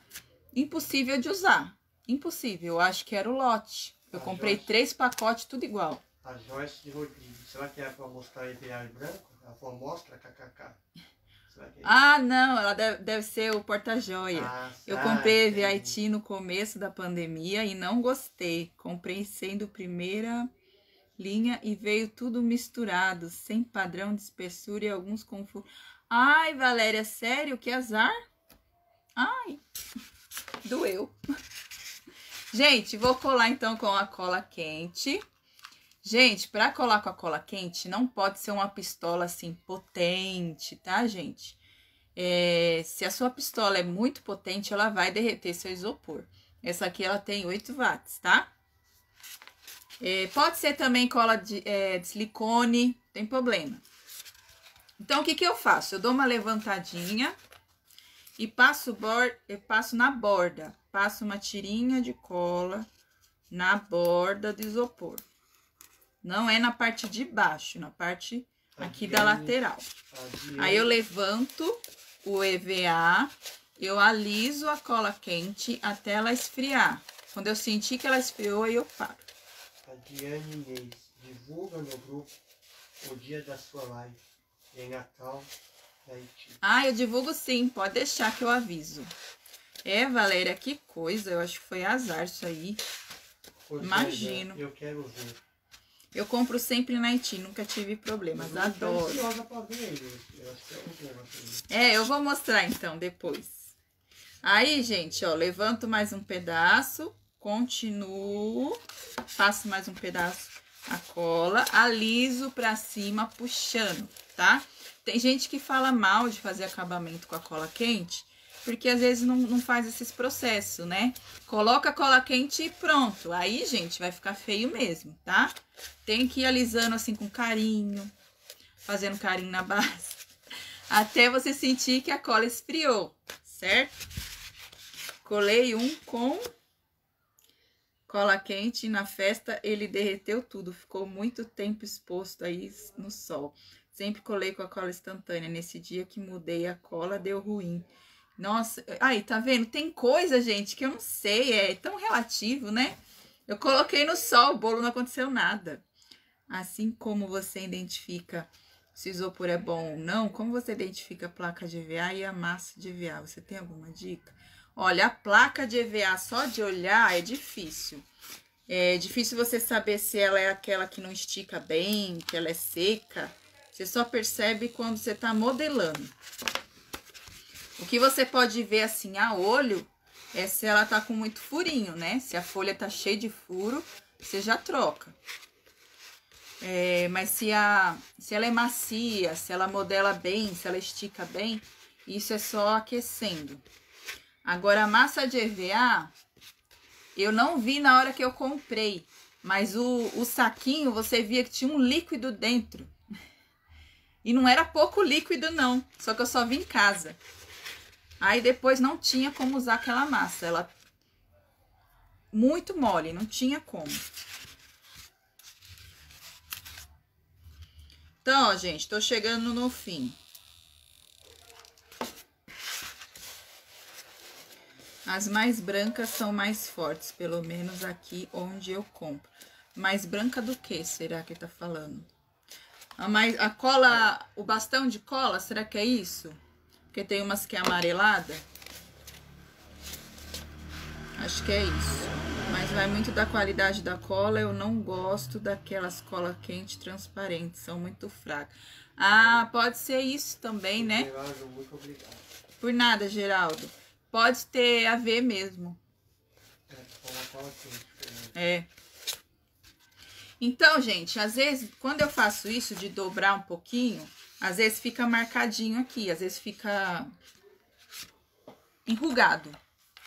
impossível de usar. Impossível. Eu acho que era o lote. Eu Ah, comprei Joyce. três pacotes, tudo igual. A Joyce de Rodrigues. Será que é pra mostrar EVA branco? Ela falou, mostra, kkk. É? Ah, não, ela deve, deve ser o porta-joia. Ah, Eu ah, comprei entendi. EVIT no começo da pandemia e não gostei. Comprei sendo primeira linha e veio tudo misturado, sem padrão de espessura e alguns confusos. Ai, Valéria, sério? Que azar? Ai, (laughs) doeu. (laughs) Gente, vou colar então com a cola quente. Gente, para colar com a cola quente, não pode ser uma pistola assim potente, tá, gente? É, se a sua pistola é muito potente, ela vai derreter seu isopor. Essa aqui ela tem 8 watts, tá? É, pode ser também cola de, é, de silicone, tem problema. Então, o que, que eu faço? Eu dou uma levantadinha e passo, eu passo na borda. Passo uma tirinha de cola na borda do isopor. Não é na parte de baixo, na parte aqui da Adriane- lateral. Adriane- Aí eu levanto o EVA, eu aliso a cola quente até ela esfriar. Quando eu sentir que ela esfriou, aí eu paro. A Diane Inês, divulga no grupo o dia da sua live em Natal, Haiti. Ah, eu divulgo sim, pode deixar que eu aviso. É, Valéria, que coisa, eu acho que foi azar isso aí. Rosângela, Imagino. Eu quero ver. Eu compro sempre na Haiti, nunca tive problemas, Eu adoro. é. É, eu vou mostrar então depois. Aí, gente, ó, levanto mais um pedaço, continuo, faço mais um pedaço a cola, aliso pra cima, puxando, tá? Tem gente que fala mal de fazer acabamento com a cola quente, porque às vezes não, não faz esses processos, né? Coloca cola quente e pronto. Aí, gente, vai ficar feio mesmo, tá? Tem que ir alisando assim com carinho, fazendo carinho na base (laughs) até você sentir que a cola esfriou, certo? Colei um com cola quente e na festa ele derreteu tudo, ficou muito tempo exposto aí no sol. Sempre colei com a cola instantânea. Nesse dia que mudei a cola, deu ruim. Nossa, aí, tá vendo? Tem coisa, gente, que eu não sei, é tão relativo, né? Eu coloquei no sol, o bolo não aconteceu nada. Assim como você identifica se isopor é bom ou não, como você identifica a placa de EVA e a massa de EVA? Você tem alguma dica? Olha, a placa de EVA só de olhar é difícil. É difícil você saber se ela é aquela que não estica bem, que ela é seca. Você só percebe quando você está modelando. O que você pode ver assim a olho é se ela tá com muito furinho, né? Se a folha tá cheia de furo, você já troca. É, mas se, a, se ela é macia, se ela modela bem, se ela estica bem, isso é só aquecendo. Agora, a massa de EVA, eu não vi na hora que eu comprei, mas o, o saquinho, você via que tinha um líquido dentro. (laughs) E não era pouco líquido, não, só que eu só vi em casa. Aí depois não tinha como usar aquela massa, ela muito mole, não tinha como. Então, ó, gente, tô chegando no fim. As mais brancas são mais fortes, pelo menos aqui onde eu compro. Mais branca do que será que tá falando? A, mais, a cola, o bastão de cola, será que é isso? Porque tem umas que é amarelada. Acho que é isso. Mas vai muito da qualidade da cola. Eu não gosto daquelas cola quente transparentes. São muito fracas. Ah, pode ser isso também, né? Geraldo, muito obrigado. Por nada, Geraldo. Pode ter a ver mesmo. É, cola quente. né? É. Então, gente, às vezes, quando eu faço isso de dobrar um pouquinho, às vezes fica marcadinho aqui, às vezes fica enrugado.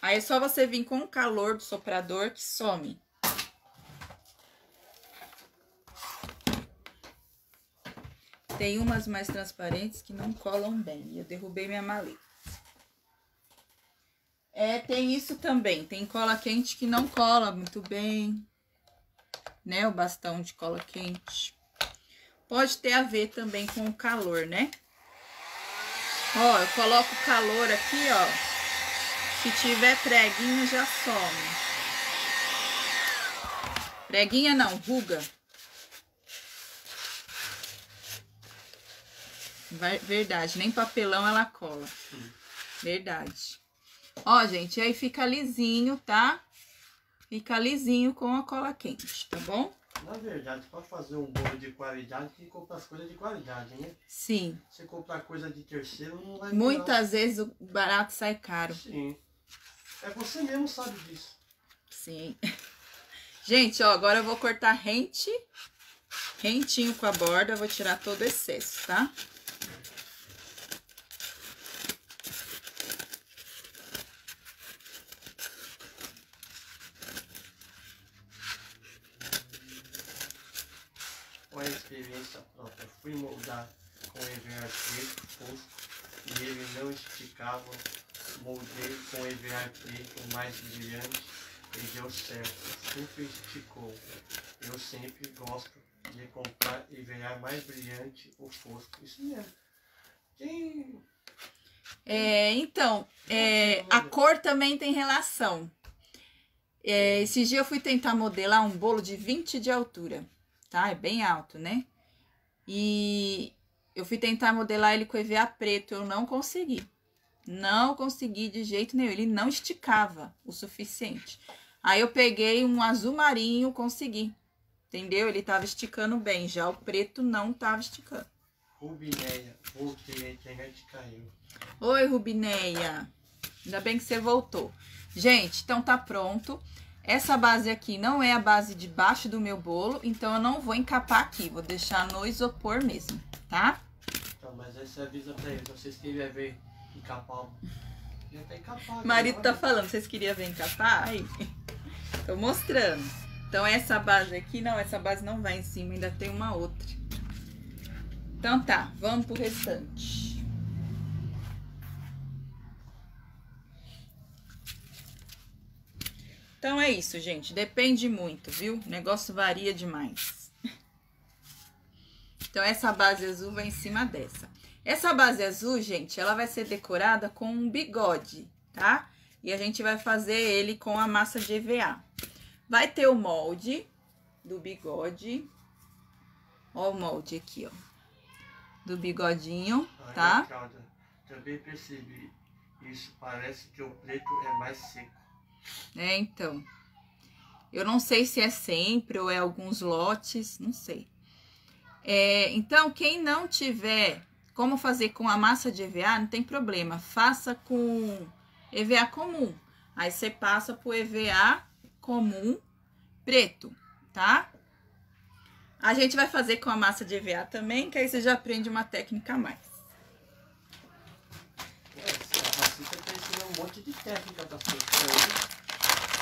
Aí é só você vir com o calor do soprador que some. Tem umas mais transparentes que não colam bem. Eu derrubei minha maleta. É, tem isso também. Tem cola quente que não cola muito bem. Né? O bastão de cola quente. Pode ter a ver também com o calor, né? Ó, eu coloco o calor aqui, ó. Se tiver preguinho, já some. Preguinha não, ruga. Verdade, nem papelão ela cola. Verdade. Ó, gente, aí fica lisinho, tá? Fica lisinho com a cola quente, tá bom? Na verdade, para fazer um bolo de qualidade, tem que comprar as coisas de qualidade, né? Sim. Se comprar coisa de terceiro, não vai Muitas vezes o barato sai caro. virar. Sim. É você mesmo sabe disso. Sim. (laughs) Gente, ó, agora eu vou cortar rente, rentinho com a borda, vou tirar todo o excesso, tá? Com a experiência própria, com EVA preto fosco e ele não esticava. Moldei com EVA preto mais brilhante e deu certo. Sempre esticou. Eu sempre gosto de comprar EVA mais brilhante ou fosco. Isso mesmo. Quem É, então, é, a cor também tem relação. É, esses dias eu fui tentar modelar um bolo de 20 de altura, tá? É bem alto, né? E eu fui tentar modelar ele com EVA preto, eu não consegui. Não consegui de jeito nenhum, ele não esticava o suficiente. Aí eu peguei um azul marinho, consegui. Entendeu? Ele tava esticando bem, já o preto não tava esticando. Rubinéia, voltei, a internet caiu. Oi, Rubineia. Ainda bem que você voltou. Gente, então tá pronto. Essa base aqui não é a base de baixo do meu bolo, então eu não vou encapar aqui. Vou deixar no isopor mesmo, tá? Então, mas aí você avisa pra eles, vocês queriam ver encapar. Já tá encapado. Marido tá agora. falando, vocês queriam ver encapar? Aí, (laughs) tô mostrando. Então essa base aqui, não, essa base não vai em cima, ainda tem uma outra. Então tá, vamos pro restante. Então é isso, gente. Depende muito, viu? O negócio varia demais. Então essa base azul vai em cima dessa. Essa base azul, gente, ela vai ser decorada com um bigode, tá? E a gente vai fazer ele com a massa de EVA. Vai ter o molde do bigode. Ó o molde aqui, ó. Do bigodinho, tá? Também percebi isso. Parece que o preto é mais seco. É, então. Eu não sei se é sempre ou é alguns lotes, não sei. É, então, quem não tiver como fazer com a massa de EVA, não tem problema. Faça com EVA comum. Aí você passa pro EVA comum preto, tá? A gente vai fazer com a massa de EVA também, que aí você já aprende uma técnica a mais. Cita tá um monte de técnica.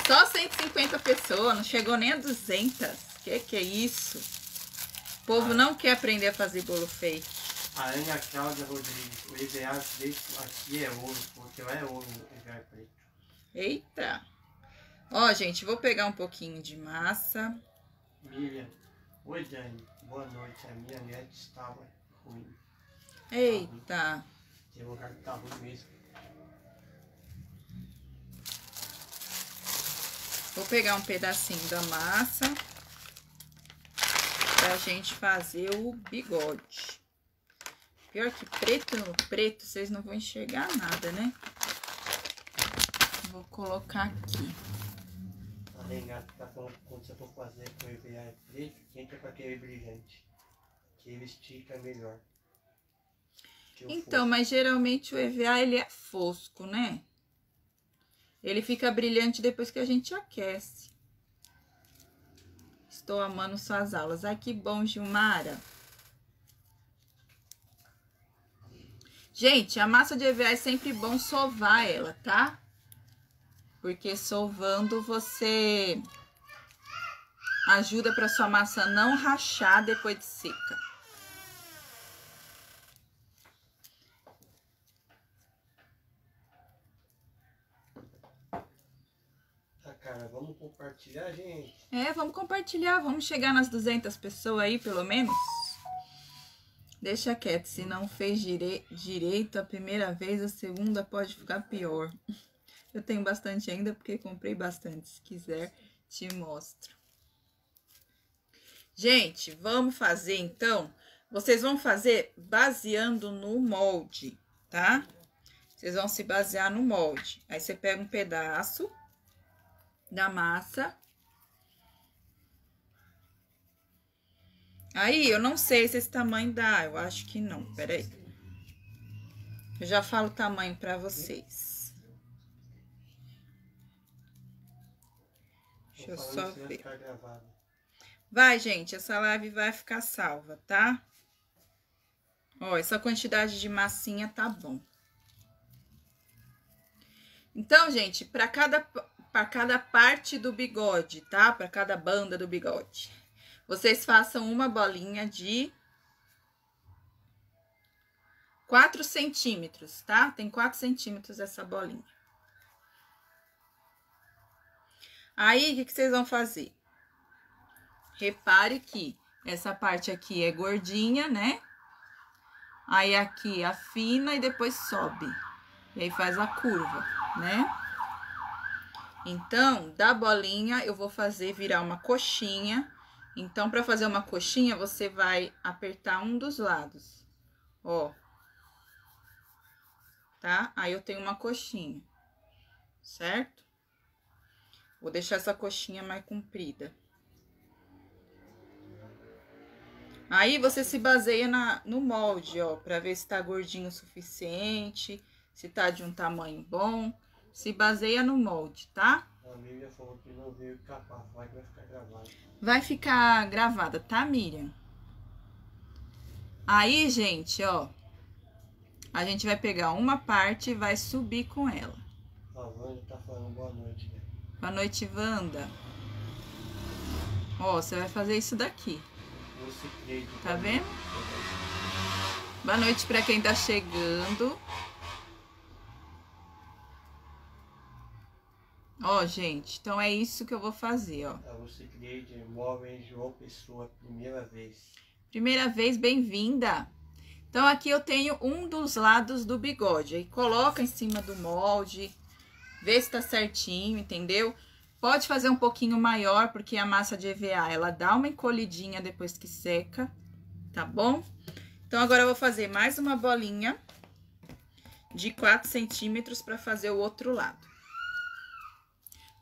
Só 150 pessoas, não chegou nem a 200. Que que é isso? O povo não quer aprender a fazer bolo fake. A Ana Cláudia Rodrigues, o EVA preto aqui é ouro, porque lá é ouro o EVA preto. Eita! Ó, gente, vou pegar um pouquinho de massa. Miriam, oi Dani, boa noite. A minha net estava ruim. Eita! Tem lugar que tá ruim mesmo. Vou pegar um pedacinho da massa pra gente fazer o bigode. Pior que preto no preto, vocês não vão enxergar nada, né? Vou colocar aqui. A Renata tá falando que quando você for fazer com EVA preto, tenta com aquele brilhante. Que ele estica melhor. Então, mas geralmente o EVA ele é fosco, né? Ele fica brilhante depois que a gente aquece. Estou amando suas aulas. Ai, que bom, Gilmara. Gente, a massa de EVA é sempre bom sovar ela, tá? Porque sovando você ajuda para sua massa não rachar depois de seca. Cara, vamos compartilhar, gente. É, vamos compartilhar, vamos chegar nas 200 pessoas aí, pelo menos. Deixa quieto, se não fez dire... direito a primeira vez, a segunda pode ficar pior. (laughs) Eu tenho bastante ainda, porque comprei bastante. Se quiser, te mostro. Gente, vamos fazer então. Vocês vão fazer baseando no molde, tá? Vocês vão se basear no molde. Aí você pega um pedaço da massa. Aí, eu não sei se esse tamanho dá, eu acho que não, peraí. Eu já falo o tamanho pra vocês. Deixa eu só vai ver. Vai, gente, essa live vai ficar salva, tá? Ó, essa quantidade de massinha tá bom. Então, gente, para cada para cada parte do bigode, tá? Para cada banda do bigode. Vocês façam uma bolinha de 4 centímetros, tá? Tem 4 centímetros essa bolinha. Aí, o que, que vocês vão fazer? Repare que essa parte aqui é gordinha, né? Aí aqui afina e depois sobe. E aí faz a curva, né? Então, da bolinha eu vou fazer virar uma coxinha. Então, para fazer uma coxinha, você vai apertar um dos lados. Ó. Tá? Aí eu tenho uma coxinha. Certo? Vou deixar essa coxinha mais comprida. Aí você se baseia na, no molde, ó, pra ver se tá gordinho o suficiente, se tá de um tamanho bom. Se baseia no molde, tá? A Miriam falou que não veio capar, vai que vai ficar gravado. Vai ficar gravada, tá, Miriam? Aí, gente, ó. A gente vai pegar uma parte e vai subir com ela. A Wanda tá falando boa noite, né? Boa noite, Wanda. Ó, você vai fazer isso daqui. Citei. Tá vendo? Boa noite pra quem tá chegando. Ó, gente, então é isso que eu vou fazer, ó. A você criei de móveis João Pessoa, primeira vez. Primeira vez, bem-vinda! Então, aqui eu tenho um dos lados do bigode. Aí, coloca em cima do molde, vê se tá certinho, entendeu? Pode fazer um pouquinho maior, porque a massa de EVA, ela dá uma encolhidinha depois que seca, tá bom? Então, agora eu vou fazer mais uma bolinha de 4 centímetros para fazer o outro lado.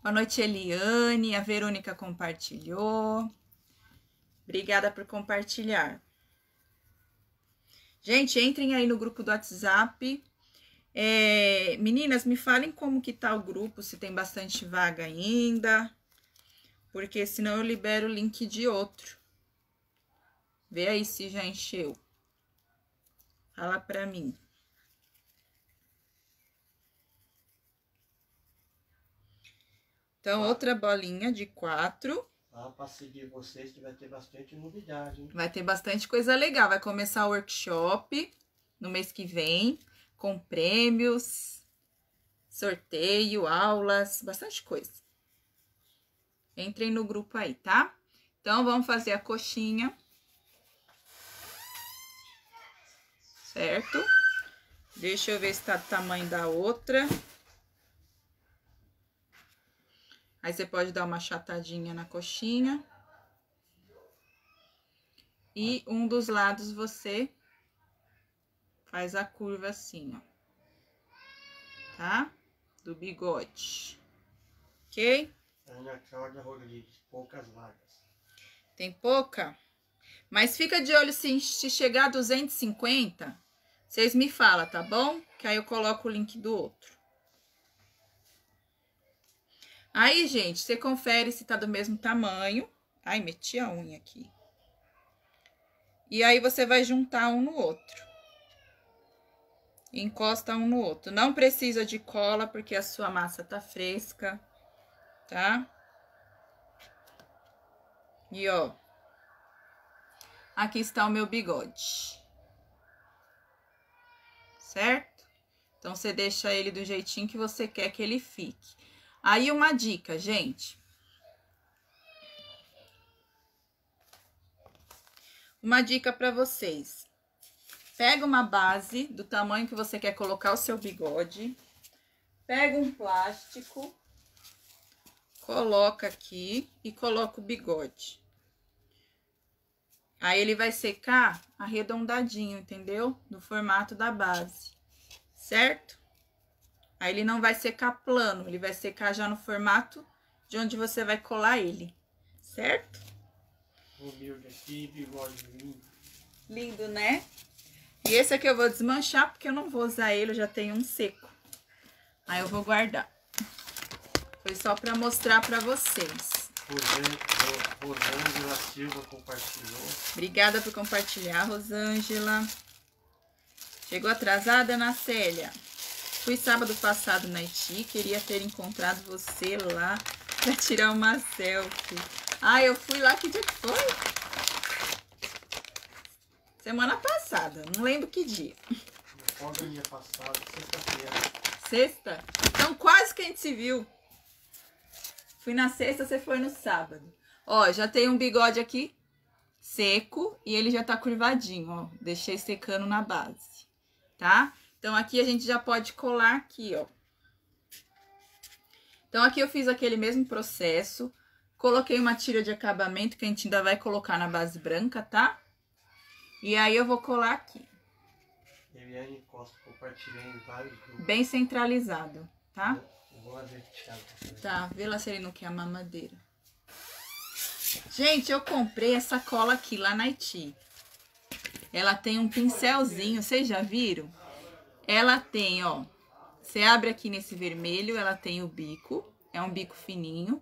Boa noite, Eliane. A Verônica compartilhou. Obrigada por compartilhar. Gente, entrem aí no grupo do WhatsApp. É, meninas, me falem como que tá o grupo, se tem bastante vaga ainda. Porque senão eu libero o link de outro. Vê aí se já encheu. Fala pra mim. Então, outra bolinha de quatro. Ah, para seguir vocês que vai ter bastante novidade, hein? Vai ter bastante coisa legal. Vai começar o workshop no mês que vem, com prêmios, sorteio, aulas, bastante coisa. Entrem no grupo aí, tá? Então, vamos fazer a coxinha. Certo? Deixa eu ver se tá do tamanho da outra. Aí você pode dar uma chatadinha na coxinha. E um dos lados você faz a curva assim, ó. Tá? Do bigode. Ok? Ana Cláudia Rodrigues, poucas vagas. Tem pouca? Mas fica de olho se, se chegar a 250, vocês me falam, tá bom? Que aí eu coloco o link do outro. Aí, gente, você confere se tá do mesmo tamanho. Ai, meti a unha aqui. E aí, você vai juntar um no outro. Encosta um no outro. Não precisa de cola, porque a sua massa tá fresca, tá? E, ó. Aqui está o meu bigode. Certo? Então, você deixa ele do jeitinho que você quer que ele fique. Aí uma dica, gente. Uma dica para vocês. Pega uma base do tamanho que você quer colocar o seu bigode. Pega um plástico. Coloca aqui e coloca o bigode. Aí ele vai secar arredondadinho, entendeu? No formato da base, certo? Aí ele não vai secar plano, ele vai secar já no formato de onde você vai colar ele, certo? Humilde aqui, bigode lindo. Lindo, né? E esse aqui eu vou desmanchar porque eu não vou usar ele, eu já tenho um seco. Aí eu vou guardar. Foi só pra mostrar pra vocês. Rosângela Silva compartilhou. Obrigada por compartilhar, Rosângela. Chegou atrasada, Ana Célia? Fui sábado passado na Haiti, queria ter encontrado você lá pra tirar uma selfie. Ah, eu fui lá, que dia que foi? Semana passada, não lembro que dia. Folga dia passado, sexta-feira. Sexta? Então quase que a gente se viu. Fui na sexta, você foi no sábado. Ó, já tem um bigode aqui seco e ele já tá curvadinho, ó. Deixei secando na base, tá? Então, aqui a gente já pode colar aqui, ó. Então, aqui eu fiz aquele mesmo processo. Coloquei uma tira de acabamento que a gente ainda vai colocar na base branca, tá? E aí, eu vou colar aqui. Eliane Costa, compartilhei em vários grupos. Bem centralizado, tá? Noite, Thiago. Tá, vê lá se ele não quer a mamadeira. Gente, eu comprei essa cola aqui lá na Haiti. Ela tem um pincelzinho, vocês já viram? Ela tem, ó. Você abre aqui nesse vermelho, ela tem o bico. É um bico fininho.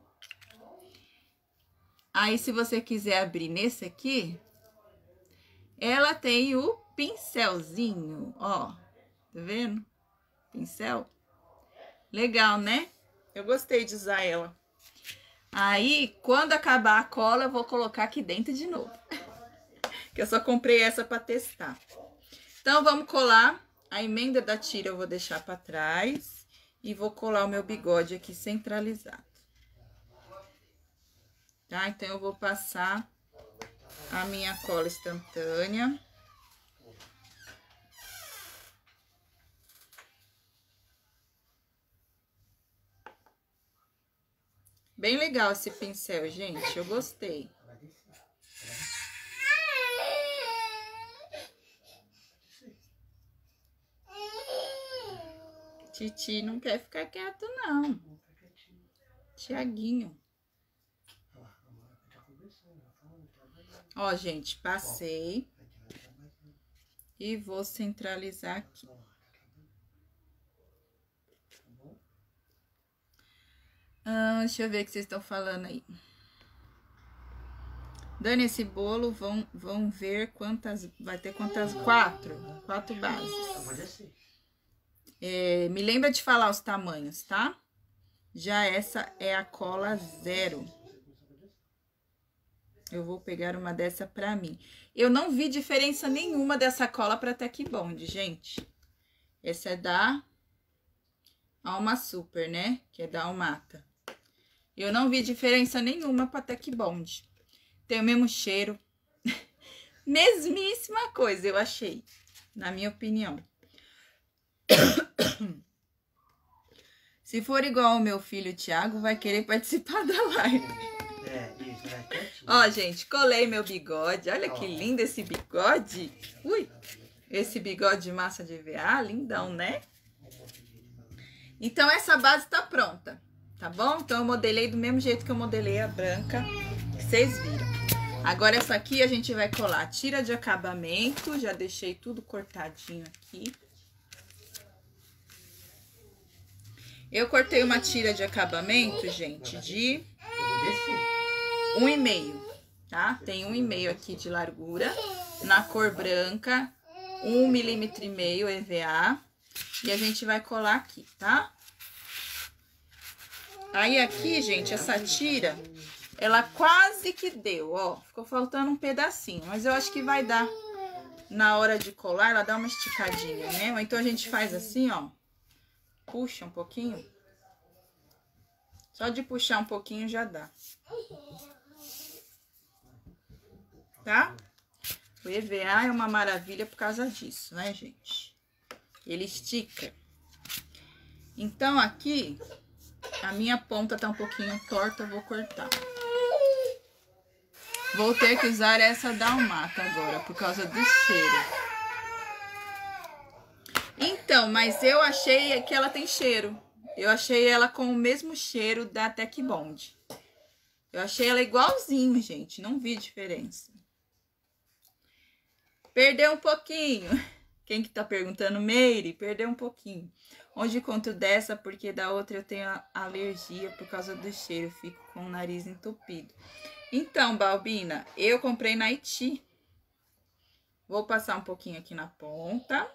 Aí, se você quiser abrir nesse aqui, ela tem o pincelzinho, ó. Tá vendo? Pincel. Legal, né? Eu gostei de usar ela. Aí, quando acabar a cola, eu vou colocar aqui dentro de novo. (laughs) que eu só comprei essa para testar. Então, vamos colar a emenda da tira eu vou deixar para trás. E vou colar o meu bigode aqui centralizado. Tá? Então, eu vou passar a minha cola instantânea. Bem legal esse pincel, gente. Eu gostei. Titi não quer ficar quieto, não. Tiaguinho. Ó, gente, passei. E vou centralizar aqui. Ah, deixa eu ver o que vocês estão falando aí. Dani, esse bolo vão, vão ver quantas. Vai ter quantas? Quatro. Quatro bases. É, me lembra de falar os tamanhos, tá? Já essa é a cola zero. Eu vou pegar uma dessa pra mim. Eu não vi diferença nenhuma dessa cola pra Tech Bond, gente. Essa é da Alma Super, né? Que é da Almata. Eu não vi diferença nenhuma pra Tech Bond. Tem o mesmo cheiro. (laughs) Mesmíssima coisa, eu achei. Na minha opinião. (coughs) Se for igual ao meu filho Tiago, vai querer participar da live. É, isso, vai quietinho. Ó, gente, colei meu bigode. Olha que lindo esse bigode. Ui, esse bigode de massa de VA, lindão, né? Então, essa base tá pronta, tá bom? Então, eu modelei do mesmo jeito que eu modelei a branca, que vocês viram. Agora, essa aqui a gente vai colar tira de acabamento. Já deixei tudo cortadinho aqui. Eu cortei uma tira de acabamento, gente, de Eu vou descer. um e meio, tá? Tem um e meio aqui de largura, na cor branca, um milímetro e meio EVA, e a gente vai colar aqui, tá? Aí aqui, gente, essa tira, ela quase que deu, ó, ficou faltando um pedacinho, mas eu acho que vai dar na hora de colar, ela dá uma esticadinha, né? Ou então a gente faz assim, ó, puxa um pouquinho. Só de puxar um pouquinho já dá. Tá? O EVA é uma maravilha por causa disso, né, gente? Ele estica. Então, aqui, a minha ponta tá um pouquinho torta, eu vou cortar. Vou ter que usar essa dalmata agora, por causa do cheiro. Então, mas eu achei que ela tem cheiro. Eu achei ela com o mesmo cheiro da Tech Bond. Eu achei ela igualzinho, gente. Não vi diferença. Perdeu um pouquinho. Quem que tá perguntando? Meire, perdeu um pouquinho. Onde conto dessa, porque da outra eu tenho alergia por causa do cheiro. Fico com o nariz entupido. Então, Balbina, eu comprei na Haiti. Vou passar um pouquinho aqui na ponta.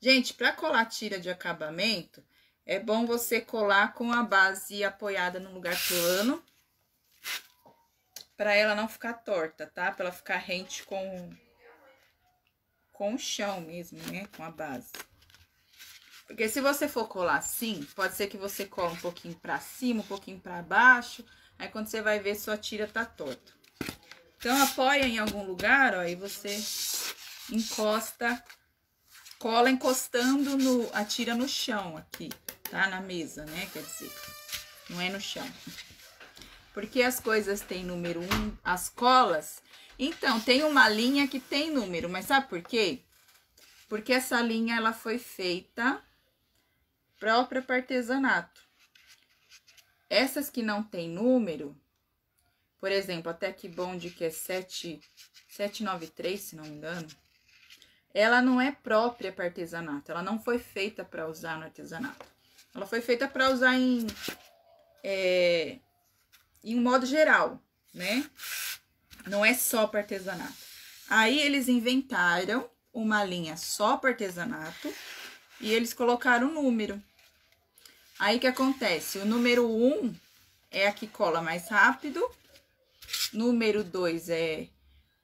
Gente, para colar tira de acabamento, é bom você colar com a base apoiada no lugar plano. Para ela não ficar torta, tá? Para ela ficar rente com, com o chão mesmo, né? Com a base. Porque se você for colar assim, pode ser que você cola um pouquinho para cima, um pouquinho para baixo. Aí quando você vai ver, sua tira tá torta. Então, apoia em algum lugar, ó, e você encosta cola encostando no, a tira no chão aqui, tá? Na mesa, né? Quer dizer, não é no chão. Porque as coisas têm número um, as colas. Então, tem uma linha que tem número, mas sabe por quê? Porque essa linha, ela foi feita própria para artesanato. Essas que não tem número, por exemplo, a Tech Bond, que é 7, 793, se não me engano, ela não é própria para artesanato. Ela não foi feita para usar no artesanato. Ela foi feita para usar em, é, em um modo geral, né? Não é só para artesanato. Aí eles inventaram uma linha só para artesanato e eles colocaram um número. Aí que acontece? O número 1 um é a que cola mais rápido, número 2 é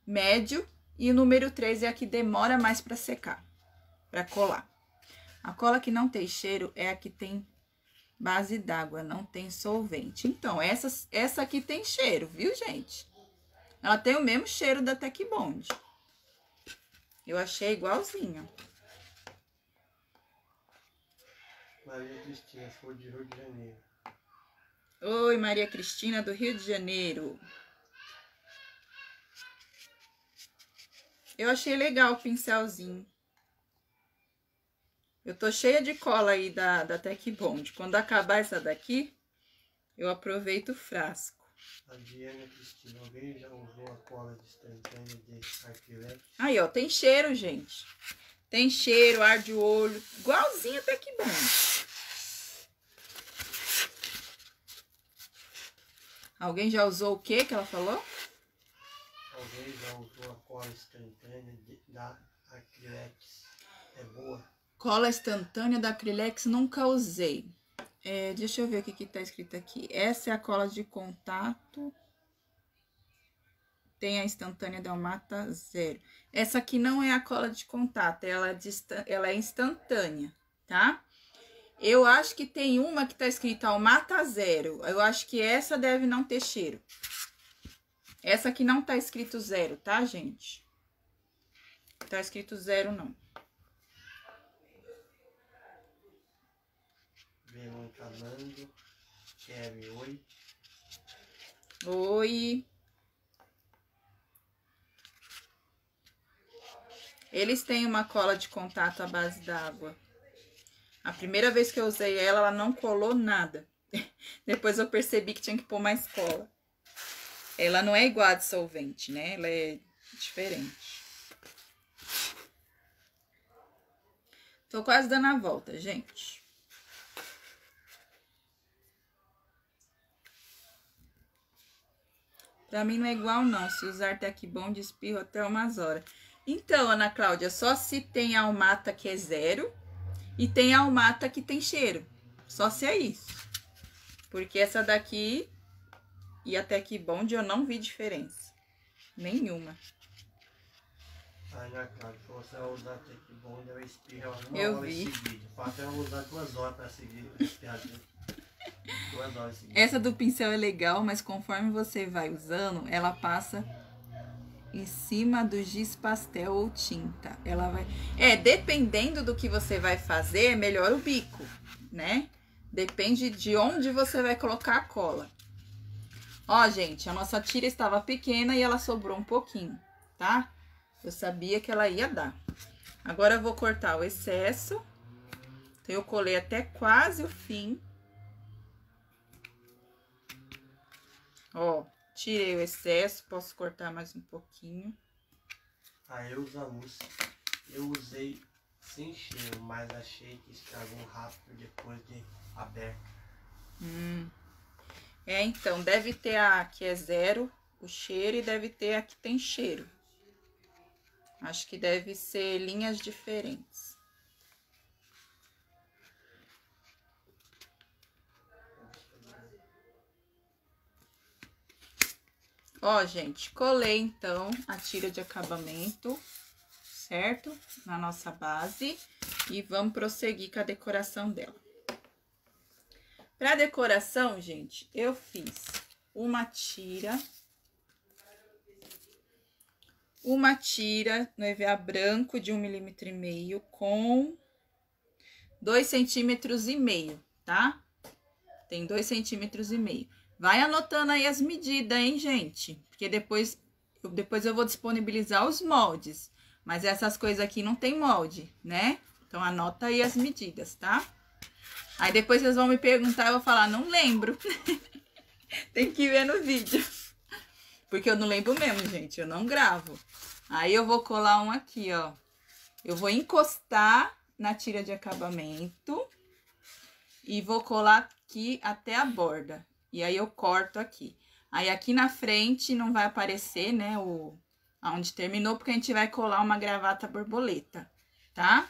médio e o número 3 é a que demora mais para secar, para colar. A cola que não tem cheiro é a que tem base d'água, não tem solvente. Então, essa, essa aqui tem cheiro, viu, gente? Ela tem o mesmo cheiro da Tec Bond. Eu achei igualzinho. Maria Cristina, for de Rio de Janeiro. Oi, Maria Cristina, do Rio de Janeiro. Eu achei legal o pincelzinho. Eu tô cheia de cola aí da, da Tec Bond. Quando acabar essa daqui, eu aproveito o frasco. A Diana Cristina, alguém já usou a cola de instantânea de arquilete? Aí, ó, tem cheiro, gente. Tem cheiro, arde o olho. Igualzinho a Tec Bond. Alguém já usou o que que ela falou? Alguém já usou a cola instantânea da Acrylex? É boa? Cola instantânea da Acrylex nunca usei. É, deixa eu ver o que, que tá escrito aqui. Essa é a cola de contato. Tem a instantânea Delmata zero. Essa aqui não é a cola de contato, ela é, ela é instantânea, tá? Eu acho que tem uma que tá escrita Almata zero. Eu acho que essa deve não ter cheiro. Essa aqui não tá escrito zero, tá, gente? Tá escrito zero, não. Verônica Nando, Kevin, oi. Oi. Eles têm uma cola de contato à base d'água. A primeira vez que eu usei ela, ela não colou nada. (laughs) Depois eu percebi que tinha que pôr mais cola. Ela não é igual a de solvente, né? Ela é diferente. Tô quase dando a volta, gente. Pra mim não é igual, não. Se usar Bom, espirro até umas horas. Então, Ana Cláudia, só se tem almata que é zero e tem almata que tem cheiro. Só se é isso. Porque essa daqui e até que bonde eu não vi diferença. Nenhuma. Ana Cláudia, se você vai usar até que bom, ela espirra uma Eu hora vi. seguida. O fato é ela usar duas horas pra seguir Duas horas seguidas. Essa do pincel é legal, mas conforme você vai usando, ela passa em cima do giz pastel ou tinta. Ela vai. É, dependendo do que você vai fazer, melhor o bico, né? Depende de onde você vai colocar a cola. Ó, gente, a nossa tira estava pequena e ela sobrou um pouquinho, tá? Eu sabia que ela ia dar. Agora eu vou cortar o excesso. Então, eu colei até quase o fim. Ó, tirei o excesso, posso cortar mais um pouquinho. A Elza Luz, eu usei sem cheiro, mas achei que estragou rápido depois de aberto. É, então, deve ter a que é zero, o cheiro, e deve ter a que tem cheiro. Acho que deve ser linhas diferentes. Ó, gente, colei então a tira de acabamento, certo? Na nossa base. E vamos prosseguir com a decoração dela. Pra decoração, gente, eu fiz uma tira. Uma tira no EVA branco de um milímetro e meio com dois centímetros e meio, tá? Tem dois centímetros e meio. Vai anotando aí as medidas, hein, gente? Porque depois depois eu vou disponibilizar os moldes. Mas essas coisas aqui não tem molde, né? Então, anota aí as medidas, tá? Aí depois vocês vão me perguntar, eu vou falar, não lembro. (laughs) tem que ver no vídeo. Porque eu não lembro mesmo, gente, eu não gravo. Aí eu vou colar um aqui, ó. Eu vou encostar na tira de acabamento e vou colar aqui até a borda. E aí eu corto aqui. Aí aqui na frente não vai aparecer, né, o aonde terminou, porque a gente vai colar uma gravata borboleta, tá?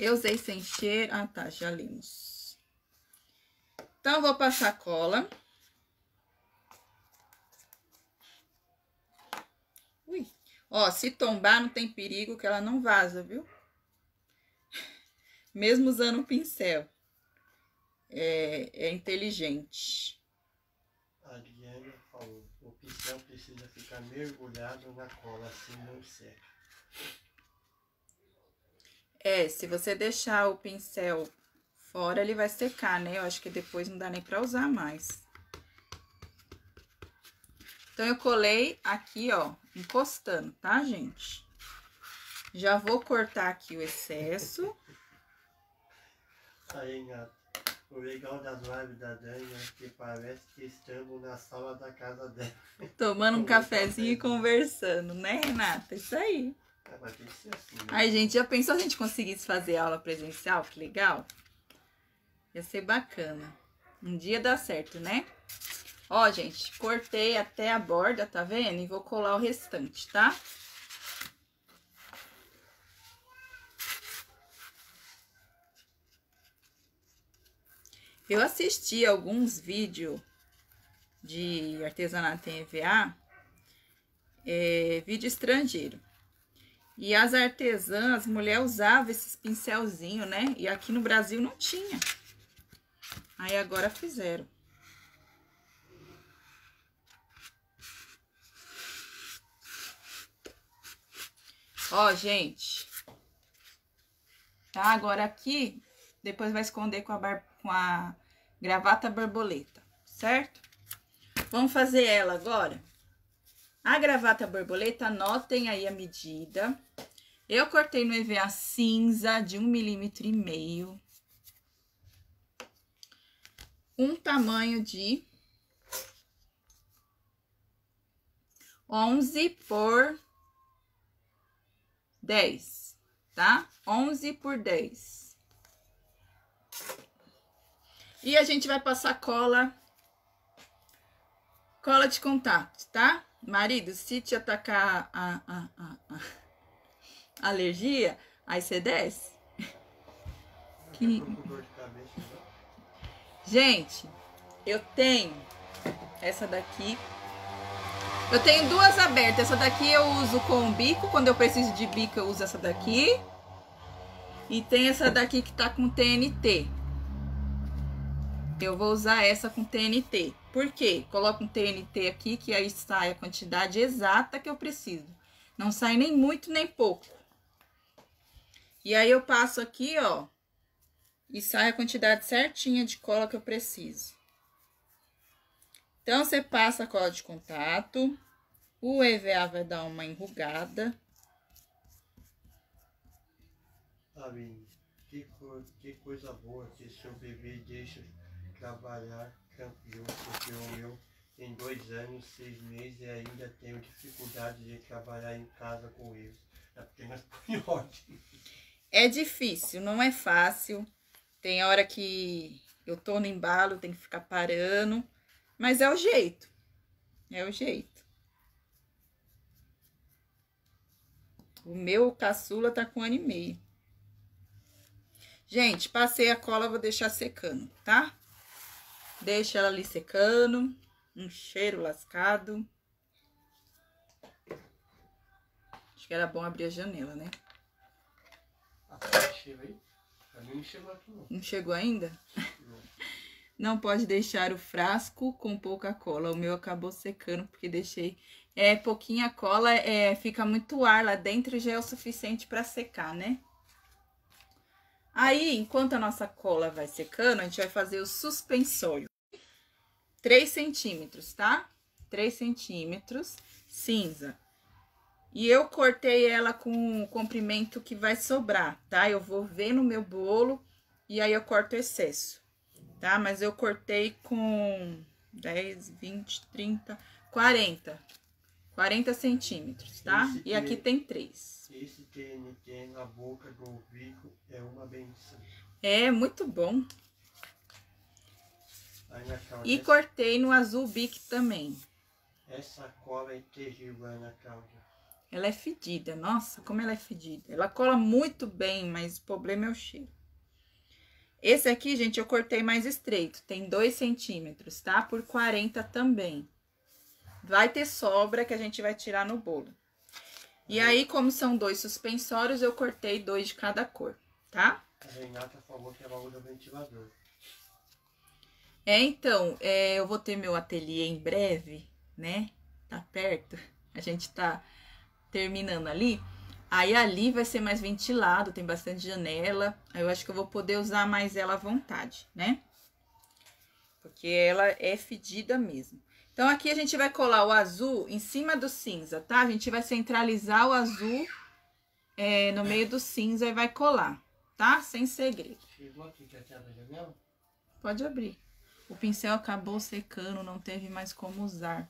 Eu usei sem cheiro. Ah, tá, já limos. Então, vou passar cola. Ui. Ó, se tombar, não tem perigo que ela não vaza, viu? (laughs) mesmo usando um pincel. É, é inteligente. A Adriana falou, o pincel precisa ficar mergulhado na cola, assim não seca. É, se você deixar o pincel fora, ele vai secar, né? Eu acho que depois não dá nem pra usar mais. Então, eu colei aqui, ó, encostando, tá, gente? Já vou cortar aqui o excesso. Aí, Renato, o legal das lives da Dani é que parece que estamos na sala da casa dela. Tomando um cafezinho e conversando, né, Renata? Isso aí. Assim, né? Ai, gente, já pensou se a gente conseguisse fazer aula presencial? Que legal. Ia ser bacana. Um dia dá certo, né? Ó, gente, cortei até a borda, tá vendo? E vou colar o restante, tá? Eu assisti alguns vídeos de artesanato em EVA, é, vídeo estrangeiro. E as artesãs, as mulheres usavam esses pincelzinhos, né? E aqui no Brasil não tinha. Aí agora fizeram. Ó, gente. Tá? Agora aqui, depois vai esconder com a, bar- com a gravata borboleta, certo? Vamos fazer ela agora. A gravata borboleta, anotem aí a medida. Eu cortei no EVA cinza de um milímetro e meio. Um tamanho de 11 por 10, tá? 11 por 10. E a gente vai passar cola, cola de contato, tá? Marido, se te atacar a, a, a, a alergia, aí você desce. Cabeça, não. Gente, eu tenho essa daqui. Eu tenho duas abertas. Essa daqui eu uso com bico. Quando eu preciso de bico, eu uso essa daqui. E tem essa daqui que tá com TNT. Eu vou usar essa com TNT. Por quê? Coloco um TNT aqui, que aí sai a quantidade exata que eu preciso. Não sai nem muito, nem pouco. E aí eu passo aqui, ó. E sai a quantidade certinha de cola que eu preciso. Então, você passa a cola de contato. O EVA vai dar uma enrugada. Aline, que, co- que coisa boa que seu bebê deixa trabalhar campeão, porque o meu tem dois anos, seis meses e ainda tenho dificuldade de trabalhar em casa com eles. Apenas por (laughs) ordem. É difícil, não é fácil. Tem hora que eu tô no embalo, tem que ficar parando. Mas é o jeito. É o jeito. O meu caçula tá com um ano e meio. Gente, passei a cola, vou deixar secando, tá? Deixa ela ali secando. Um cheiro lascado. Acho que era bom abrir a janela, né? A parte chega aí? Pra mim não chegou aqui não. Não chegou ainda? Não. (laughs) Não pode deixar o frasco com pouca cola. O meu acabou secando porque deixei é pouquinha cola, é fica muito ar lá dentro e já é o suficiente para secar, né? Aí, enquanto a nossa cola vai secando, a gente vai fazer o suspensório. 3 centímetros, tá? 3 centímetros, cinza. E eu cortei ela com o comprimento que vai sobrar, tá? Eu vou ver no meu bolo e aí eu corto o excesso tá? Mas eu cortei com 10, 20, 30, 40. 40 centímetros, tá? Esse E aqui tem três. Esse TNT na boca do ouvido é uma benção. É muito bom. E cortei no azul bic também. essa cola é terrível, Ana Cláudia. Ela é fedida, nossa, como ela é fedida. Ela cola muito bem, mas o problema é o cheiro. Esse aqui, gente, eu cortei mais estreito. Tem 2 centímetros, tá? Por 40 também. Vai ter sobra que a gente vai tirar no bolo. E aí, como são dois suspensórios, eu cortei dois de cada cor, tá? A Renata falou que ela usa ventilador. É, então, é, eu vou ter meu ateliê em breve, né? Tá perto. A gente tá terminando ali. Aí ali vai ser mais ventilado, tem bastante janela. Aí eu acho que eu vou poder usar mais ela à vontade, né? Porque ela é fedida mesmo. Então aqui a gente vai colar o azul em cima do cinza, tá? A gente vai centralizar o azul é, no meio do cinza e vai colar, tá? Sem segredo. Janela? Pode abrir. O pincel acabou secando, não teve mais como usar.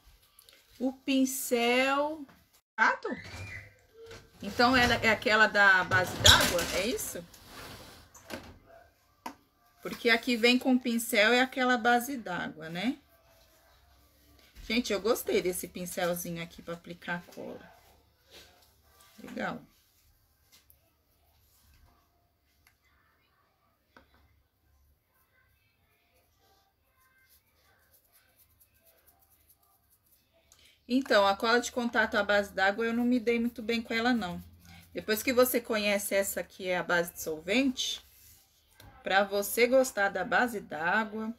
O pincel... Gato? Então ela é aquela da base d'água, é isso? Porque aqui vem com pincel é aquela base d'água, né? Gente, eu gostei desse pincelzinho aqui para aplicar a cola. Legal. Então, a cola de contato à base d'água eu não me dei muito bem com ela, não. Depois que você conhece essa aqui é a base de solvente, para você gostar da base d'água...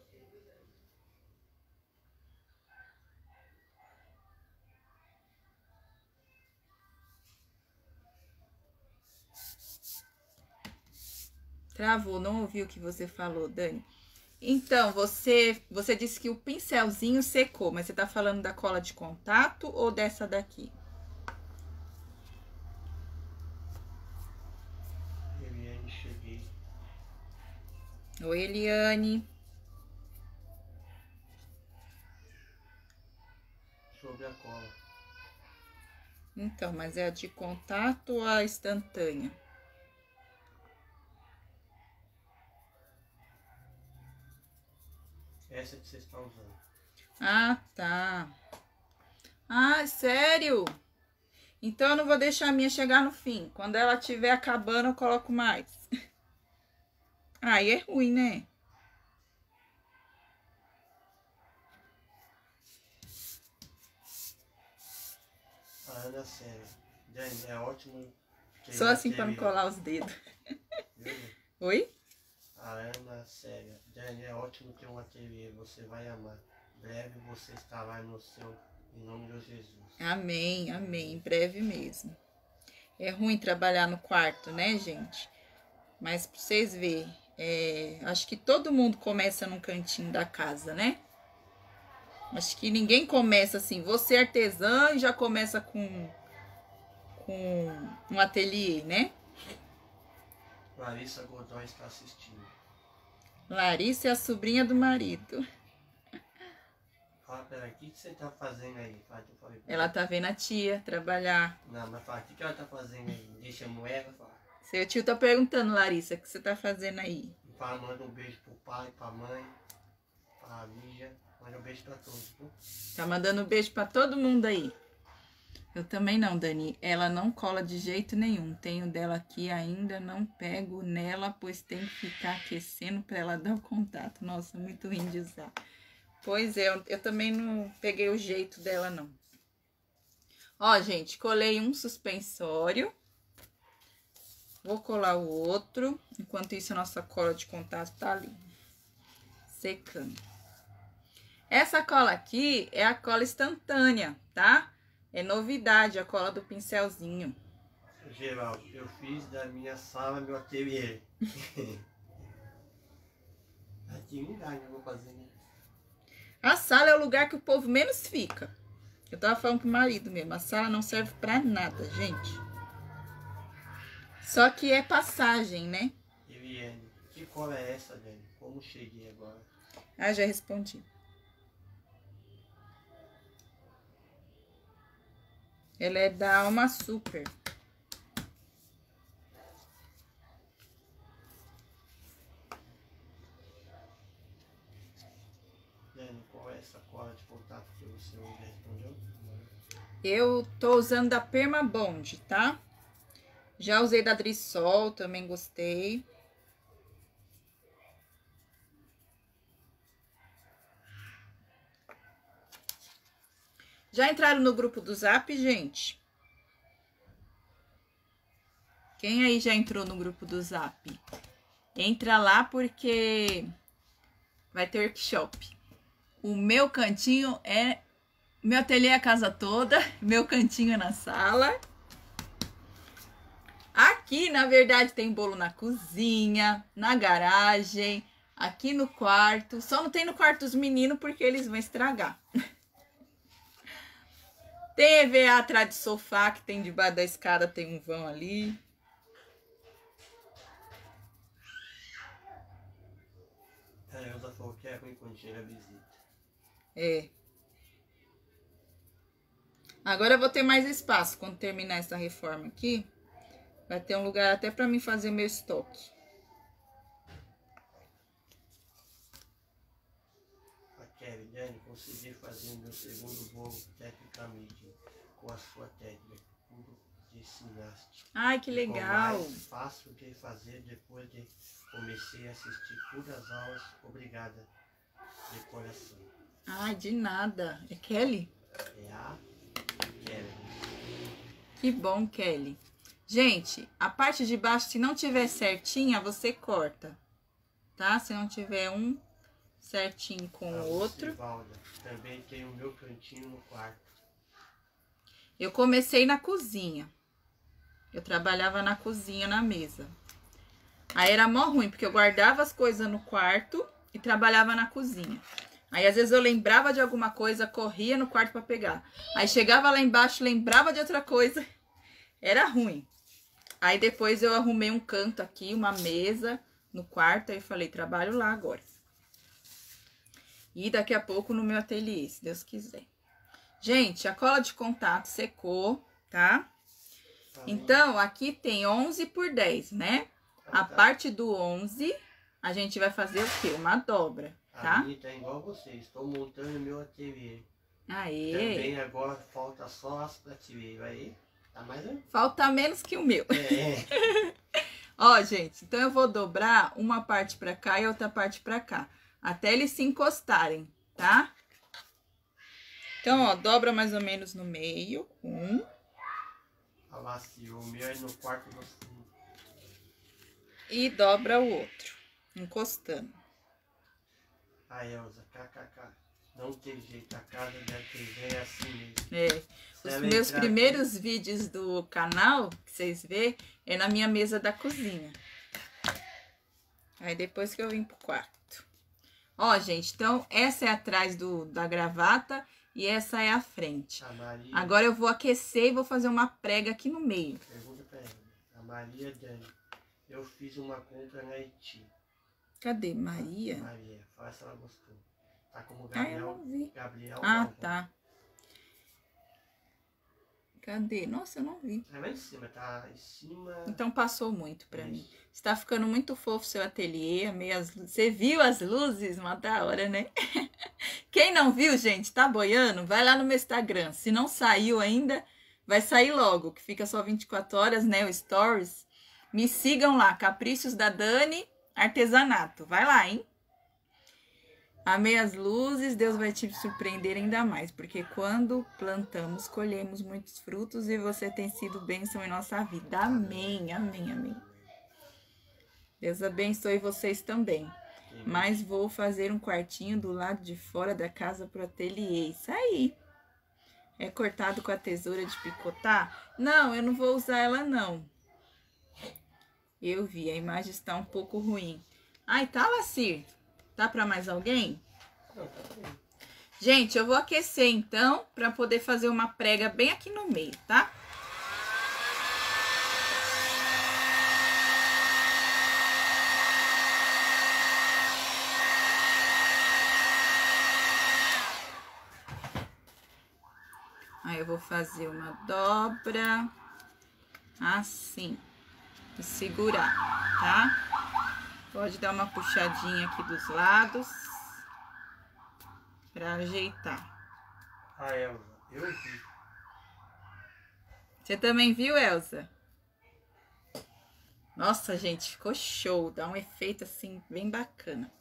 Travou, não ouvi o que você falou, Dani. Então, você, você disse que o pincelzinho secou, mas você tá falando da cola de contato ou dessa daqui? Eliane, cheguei. Oi, Eliane. Sobre a cola. Então, mas é a de contato ou a instantânea? Essa que vocês estão usando. Ah, tá. Ah, sério? Então eu não vou deixar a minha chegar no fim. Quando ela estiver acabando, eu coloco mais. (laughs) Aí é ruim, né? A Ana Séria. Dani, é ótimo. Só assim teve- não colar os dedos. (laughs) Oi? A Ana Séria. Dani, é ótimo ter um ateliê. Você vai amar. Breve você estará no seu. Em nome de Jesus. Amém, amém. Em breve mesmo. É ruim trabalhar no quarto, né, gente? Mas pra vocês verem, é, acho que todo mundo começa num cantinho da casa, né? Acho que ninguém começa assim, você é artesã e já começa com, com um ateliê, né? Larissa Godoy está assistindo. Larissa é a sobrinha do marido. Fala, peraí, o que você tá fazendo aí? Ela tá vendo a tia trabalhar. Não, mas fala, o que, que ela tá fazendo aí? Deixa a moeda, fala. Seu tio tá perguntando, Larissa, o que você tá fazendo aí? Fala, manda um beijo pro pai, pra mãe, pra Lígia. Manda um beijo pra todos, viu? Tá mandando um beijo pra todo mundo aí. Eu também não, Dani. Ela não cola de jeito nenhum. Tenho dela aqui ainda, não pego nela, pois tem que ficar aquecendo pra ela dar o contato. Nossa, muito ruim de usar. Pois é, eu, eu também não peguei o jeito dela, não. Ó, gente, colei um suspensório. Vou colar o outro. Enquanto isso, a nossa cola de contato tá ali. Secando. Essa cola aqui é a cola instantânea, tá? É novidade a cola do pincelzinho. Geraldo, eu fiz da minha sala meu ateliê. (laughs) Dá, né? Vou fazer. né? A sala é o lugar que o povo menos fica. Eu tava falando pro marido mesmo, a sala não serve pra nada, gente. Só que é passagem, né? Eliane, que cola é essa, Dani? Como cheguei agora? Ah, já respondi. Ela é da Alma Super. É essa cola de contato que você hoje respondeu? Eu tô usando da Permabond, tá? Já usei da Drissol, também gostei. Já entraram no grupo do Zap, gente? Quem aí já entrou no grupo do Zap? entra lá porque vai ter workshop. O meu cantinho é. Meu ateliê é a casa toda, (laughs) meu cantinho é na sala. Aqui, na verdade, tem bolo na cozinha, na garagem, aqui no quarto. Só não tem no quarto dos meninos porque eles vão estragar. (laughs) EVA atrás do sofá, que tem debaixo da escada, tem um vão ali. A Elza falou que é ruim quando chega a visita. É. Agora eu vou ter mais espaço quando terminar essa reforma aqui. Vai ter um lugar até para mim fazer meu estoque. A Kelly, Dani, consegui fazer meu segundo bolo tecnicamente com a sua técnica de ginástica. Ai, que Ficou legal. mais fácil de fazer depois de comecei a assistir todas as aulas. Obrigada de coração. Ai, de nada. É Kelly? É a Kelly. Que bom, Kelly. Gente, a parte de baixo, se não tiver certinha, você corta. Tá? Se não tiver um certinho com o outro. Lucivalda. Também tem o meu cantinho no quarto. Eu comecei na cozinha. Eu trabalhava na cozinha, na mesa. Aí era mó ruim, porque eu guardava as coisas no quarto e trabalhava na cozinha. Aí às vezes eu lembrava de alguma coisa, corria no quarto para pegar. Aí chegava lá embaixo, lembrava de outra coisa. (laughs) Era ruim. Aí depois eu arrumei um canto aqui, uma mesa no quarto, aí eu falei, trabalho lá agora. E daqui a pouco no meu ateliê, se Deus quiser. Gente, a cola de contato secou, tá? Então, aqui tem 11 por 10, né? A tá. parte do 11, a gente vai fazer o quê? Uma dobra, A tá? minha tá igual você. Estou montando meu ateliê. Aê! Também agora falta só as prateleiras. Aí, tá mais. Falta menos que o meu. É, (laughs) Ó, gente, então eu vou dobrar uma parte pra cá e outra parte pra cá. Até eles se encostarem, tá? Então, ó, dobra mais ou menos no meio. Um. no quarto. E dobra o outro. Encostando. A Elza, kkk. Não tem jeito, a casa da TV é assim mesmo. É. Os meus primeiros vídeos do canal, que vocês vê, é na minha mesa da cozinha. Aí depois que eu vim pro quarto. Ó, gente, então essa é atrás do, da gravata e essa é a frente. A. Agora eu vou aquecer e vou fazer uma prega aqui no meio. Pergunta pra ela. A Maria Dani. Eu fiz uma compra na Haiti. Cadê? Maria? Maria, fala se ela gostou. Tá como Ah, Gabriel. vi. Gabriel Ah, Galvão. tá. Cadê? Nossa, eu não vi. É lá em cima, tá em cima. Então passou muito pra mim. Isso. Está ficando muito fofo seu ateliê. amei as lu- Você viu as luzes? Uma da hora, né? (laughs) Quem não viu, gente, tá boiando? Vai lá no meu Instagram. Se não saiu ainda, vai sair logo, que fica só 24 horas, né? O Stories. Me sigam lá, Caprichos da Dani Artesanato. Vai lá, hein? Amei as luzes, Deus vai te surpreender ainda mais, porque quando plantamos, colhemos muitos frutos e você tem sido bênção em nossa vida. Amém, amém, amém. Deus abençoe vocês também. Mas vou fazer um quartinho do lado de fora da casa pro ateliê. Isso aí. É cortado com a tesoura de picotar? Não, eu não vou usar ela não. Eu vi, a imagem está um pouco ruim. Ai, tá, Lacir? Tá para mais alguém? Tá. Gente, eu vou aquecer então para poder fazer uma prega bem aqui no meio, tá? Aí eu vou fazer uma dobra assim e segurar, tá? Pode dar uma puxadinha aqui dos lados para ajeitar. A Elza, eu vi. Você também viu, Elsa? Nossa, gente, ficou show. Dá um efeito assim bem bacana.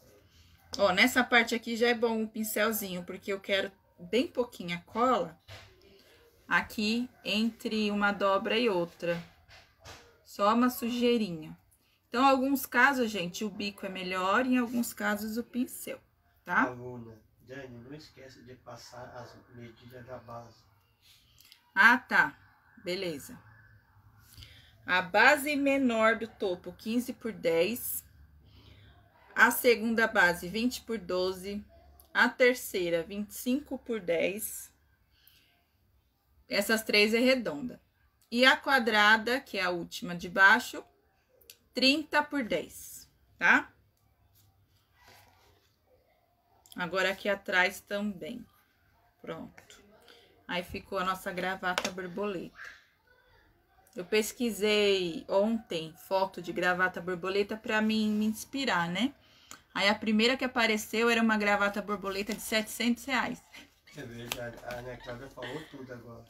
Ó, nessa parte aqui já é bom o pincelzinho, porque eu quero bem pouquinha cola aqui entre uma dobra e outra. Só uma sujeirinha. Então, em alguns casos, gente, o bico é melhor, em alguns casos o pincel, tá? Aluna, Dani, não esquece de passar as medidas da base. Ah, tá. Beleza. A base menor do topo, 15 por 10. A segunda base, 20 por 12. A terceira, 25 por 10. Essas três é redonda. E a quadrada, que é a última de baixo, 30 por 10, tá? Agora aqui atrás também. Pronto. Aí ficou a nossa gravata borboleta. Eu pesquisei ontem foto de gravata borboleta para mim me inspirar, né? Aí a primeira que apareceu era uma gravata borboleta de 700 reais. É verdade, a Ana Cláudia falou tudo agora.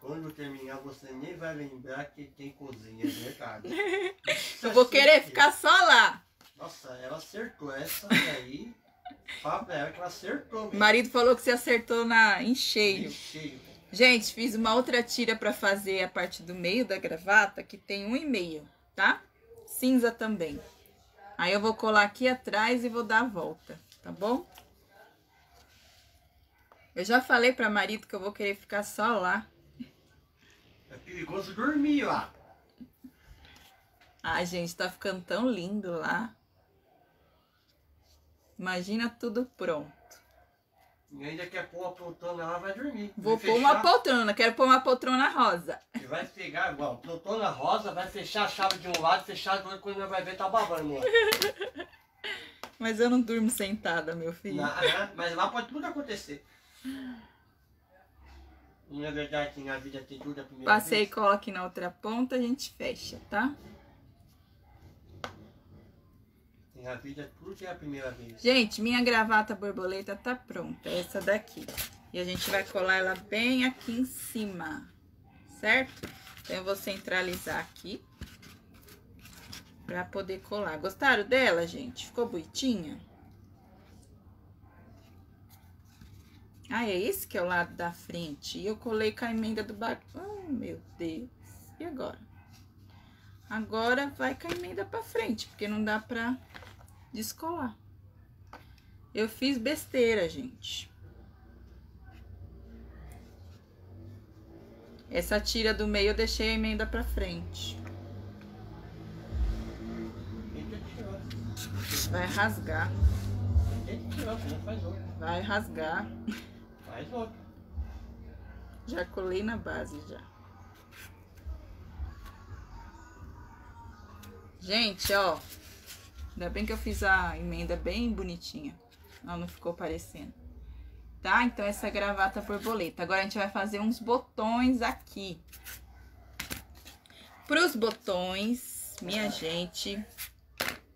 Quando terminar, você nem vai lembrar que tem cozinha, é verdade. (laughs) Eu vou querer ficar só lá. Nossa, ela acertou essa daí. Fala pra ela que ela acertou O mesmo. marido falou que você acertou na, em cheio. Cheio. Gente, fiz uma outra tira pra fazer a parte do meio da gravata, que tem um e meio, tá? Cinza também. Aí eu vou colar aqui atrás e vou dar a volta, tá bom? Eu já falei pra marido que eu vou querer ficar só lá. Perigoso dormir lá. Ai, gente, tá ficando tão lindo lá. Imagina tudo pronto. E ainda quer pôr uma poltrona lá, vai dormir. Vou Vai pôr uma fechar- poltrona, quero pôr uma poltrona rosa. E vai pegar igual, poltrona rosa, vai fechar a chave de um lado, fechar do outro, quando vai ver, tá babando lá. (laughs) Mas eu não durmo sentada, meu filho. Ah, mas lá pode tudo acontecer. E na verdade, que na vida tem tudo a primeira Passei e vez. cola aqui na outra ponta, a gente fecha, tá? E na vida tudo é a primeira vez. Gente, minha gravata borboleta tá pronta, essa daqui. E a gente vai colar ela bem aqui em cima, certo? Então eu vou centralizar aqui. Pra poder colar. Gostaram dela, gente? Ficou bonitinha? Ah, é esse que é o lado da frente. E eu colei com a emenda do baixo. Oh, meu Deus. E agora? Agora vai com a emenda pra frente, porque não dá pra descolar. Eu fiz besteira, gente. Essa tira do meio eu deixei a emenda pra frente. Vai rasgar, vai rasgar. Faz outra. Já colei na base já. Gente, ó. Ainda bem que eu fiz a emenda bem bonitinha. Ela não ficou parecendo. Tá? Então, essa gravata borboleta. Agora, a gente vai fazer uns botões aqui. Pros botões, minha gente...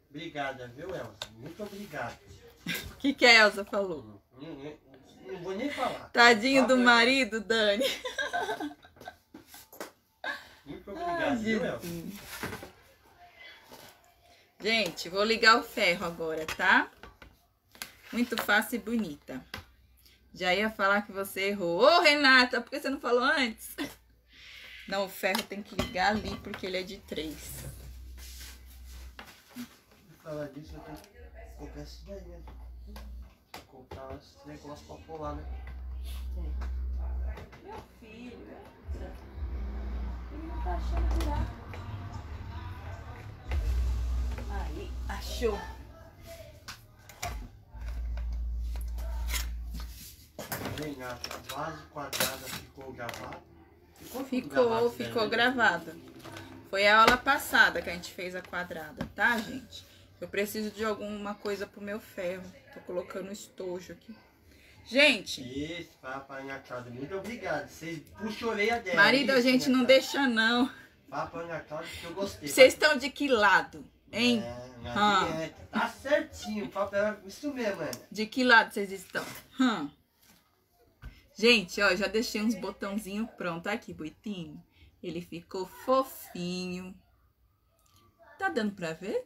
Obrigada, viu, Elza? Muito obrigado. (laughs) O que, que a Elza falou? Não, não- vou nem falar. Tadinho do Fala- marido, Dani. Muito obrigado, viu. Gente, vou ligar o ferro agora, tá? Muito fácil e bonita. Já ia falar que você errou. Ô, Renata, por que você não falou antes? Não, o ferro tem que ligar ali porque ele é de três. Falar disso, eu tenho que isso daí, né? Comprar esse negócio pra pular, né? Meu filho, ele não tá achando virar. Aí, achou. Renata, a base quadrada ficou gravada? Ficou, Ficou, gravado, né? ficou gravada. Foi a aula passada que a gente fez a quadrada, tá, gente? Eu preciso de alguma coisa pro meu ferro. Tô colocando estojo aqui. Gente, Isso, papai Ana Cláudia, muito obrigado. Vocês puxam a orelha dela. marido a gente não deixa, não. Papai Ana Cláudia, que eu gostei. Vocês estão de que lado, hein? É, Ah. dieta. Tá certinho, papai. Isso mesmo, Ana. De que lado vocês estão? Hum. Gente, ó, já deixei uns botãozinhos pronto aqui, bonitinho. Ele ficou fofinho. Tá dando pra ver?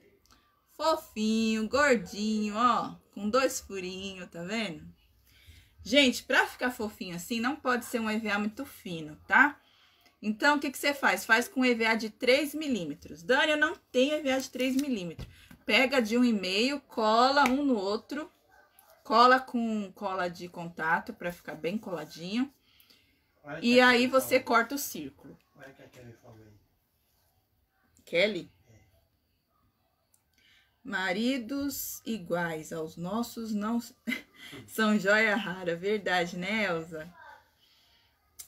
Fofinho, gordinho, ó. Com dois furinhos, tá vendo? Gente, pra ficar fofinho assim, não pode ser um EVA muito fino, tá? Então, o que, que você faz? Faz com EVA de 3 milímetros. Dani, eu não tenho EVA de 3 milímetros. Pega de um e meio, cola um no outro, cola com cola de contato para ficar bem coladinho. E aí você corta o círculo. Olha que a Kelly falou aí. Kelly? Maridos iguais aos nossos não (laughs) são joia rara, verdade, né, Elza?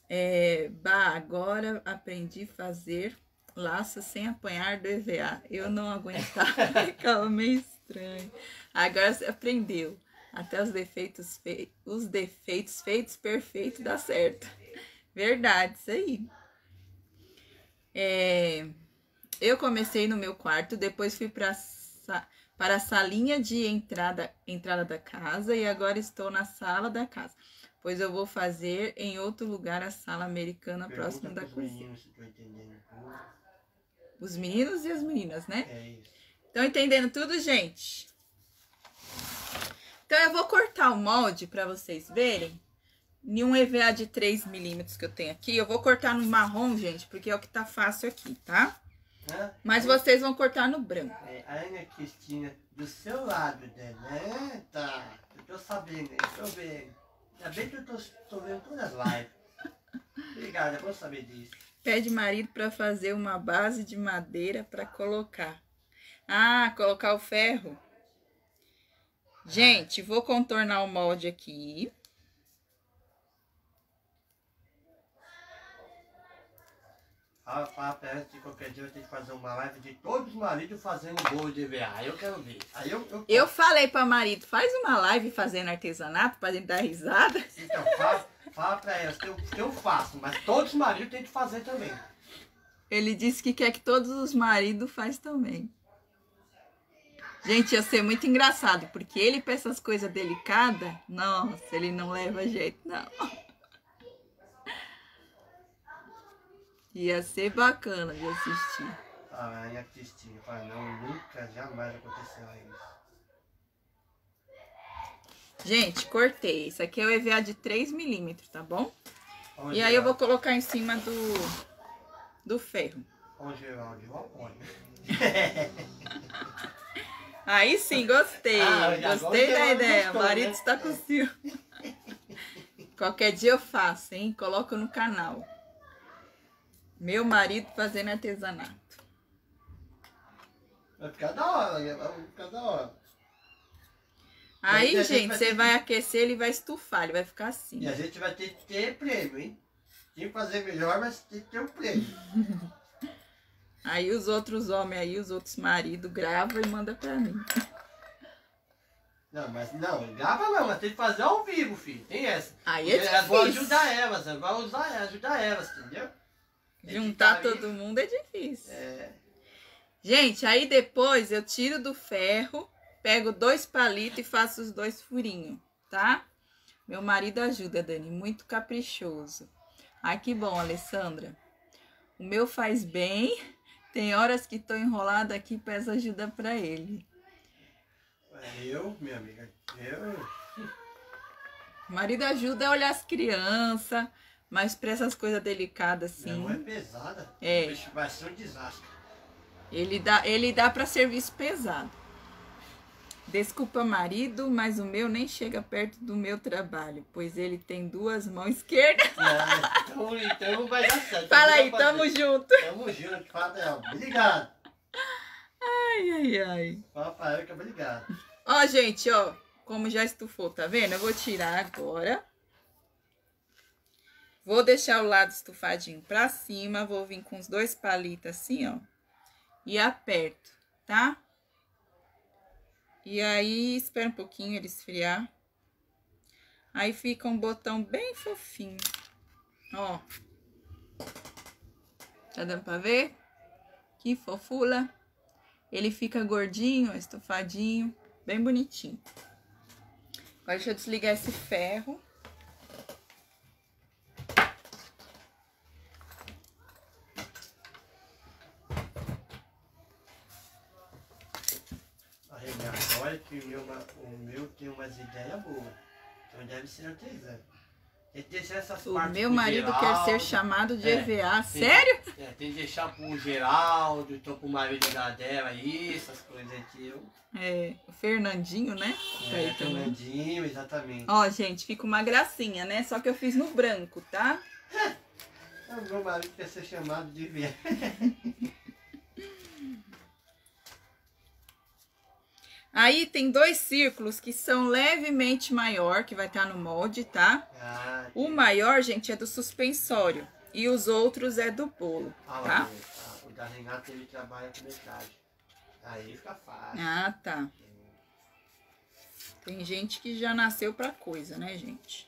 É, bah, agora aprendi a fazer laço sem apanhar do EVA. Eu não aguentava, (laughs) ficava meio estranho. Agora você aprendeu. Até os defeitos, fei os defeitos feitos perfeito dá certo. Verdade, isso aí. É, eu comecei no meu quarto, depois fui para para a salinha de entrada, entrada da casa e agora estou na sala da casa, pois eu vou fazer em outro lugar a sala americana próximo da cozinha. Os meninos e as meninas, né? É isso. Estão entendendo tudo, gente? Então eu vou cortar o molde para vocês verem. Em um EVA de 3 milímetros que eu tenho aqui, eu vou cortar no marrom, gente, porque é o que tá fácil aqui, tá? Hã? Mas vocês vão cortar no branco. É, a Ana Cristina, do seu lado, né? Tá. Eu tô sabendo, eu tô vendo. Ainda bem que eu tô, tô vendo todas as lives. Obrigado, é bom saber disso. Pede marido para fazer uma base de madeira para colocar. Ah, colocar o ferro. Gente, vou contornar o molde aqui. Pra ela que qualquer dia eu tenho que fazer uma live de todos os maridos fazendo bolo de EVA. Aí eu quero ver. Aí eu. eu, Eu falei para marido, faz uma live fazendo artesanato para gente dar risada. Então, fala, fala pra elas que eu, que eu faço, mas todos os maridos têm que fazer também. Ele disse que quer que todos os maridos faz também. Gente, ia ser muito engraçado, porque ele pra essas coisas delicadas, nossa, ele não leva jeito, não. Ia ser bacana de assistir. A Ana Cristina fala, não, nunca, jamais aconteceu isso. Gente, cortei. Isso aqui é o EVA de 3 milímetros, tá bom? Onde E aí eu é? vou colocar em cima do, do ferro. Onde é onde eu apoio. Aí sim, gostei. Ah, gostei da ideia. gostou, o marido né? está com ciúme. (laughs) Qualquer dia eu faço, hein? Coloco no canal. Meu marido fazendo artesanato. Vai ficar da hora, vai ficar da hora. Aí, gente gente, vai você ter vai aquecer, ele vai estufar, ele vai ficar assim. E a gente vai ter que ter prêmio, hein? Tem que fazer melhor, mas tem que ter um prêmio. (laughs) Aí os outros homens aí, os outros maridos, gravam e manda pra mim. Não, mas não, grava não, mas tem que fazer ao vivo, filho. Tem essa. Aí é Eu vou difícil. ajudar elas, eu vou ajudar elas, entendeu? Juntar todo mundo é difícil. É, Gente, aí depois eu tiro do ferro, pego dois palitos e faço os dois furinhos, tá? Meu marido ajuda, Dani, muito caprichoso. Ai, que bom, Alessandra. O meu faz bem. Tem horas que tô enrolada aqui, peço ajuda pra ele. eu, minha amiga, eu. O marido ajuda a olhar as crianças, mas pra essas coisas delicadas Minha mão é assim, pesada. É. Vai ser um desastre. ele dá, ele dá para serviço pesado. Desculpa, marido, mas o meu nem chega perto do meu trabalho, pois ele tem duas mãos (laughs) esquerdas. Não, então, então vai dar certo. Fala aí, fazer. tamo junto. Tamo junto, pra ela. Obrigado. Ai, ai, ai. Ela que obrigado. Ó, gente, ó, como já estufou, tá vendo? Eu vou tirar agora. Vou deixar o lado estufadinho pra cima, vou vir com os dois palitos assim, ó. E aperto, tá? E aí, espera um pouquinho ele esfriar. Aí fica um botão bem fofinho. Ó. Tá dando pra ver? Que fofula. Ele fica gordinho, estufadinho, bem bonitinho. Agora deixa eu desligar esse ferro. A Renata, olha que o meu, o meu tem umas ideias boas. Então deve ser artesã. Tem que deixar essas O partes meu marido quer ser chamado de É. EVA. Sim. Sério? É, tem que deixar pro Geraldo, então pro marido da Débora, isso, essas coisas aqui. Eu, É, o Fernandinho, né? Tá aí é, também. Fernandinho, exatamente. Ó, gente, fica uma gracinha, né? Só que eu fiz no branco, tá? (laughs) O meu marido quer ser chamado de viado. (laughs) Aí tem dois círculos que são levemente maior, que vai estar no molde, tá? Ah, O maior, gente, é do suspensório. E os outros é do bolo, ah, tá? o- ah, o da Renata ele trabalha com metade. Aí fica fácil. Ah, tá. Tem gente que já nasceu pra coisa, né, gente?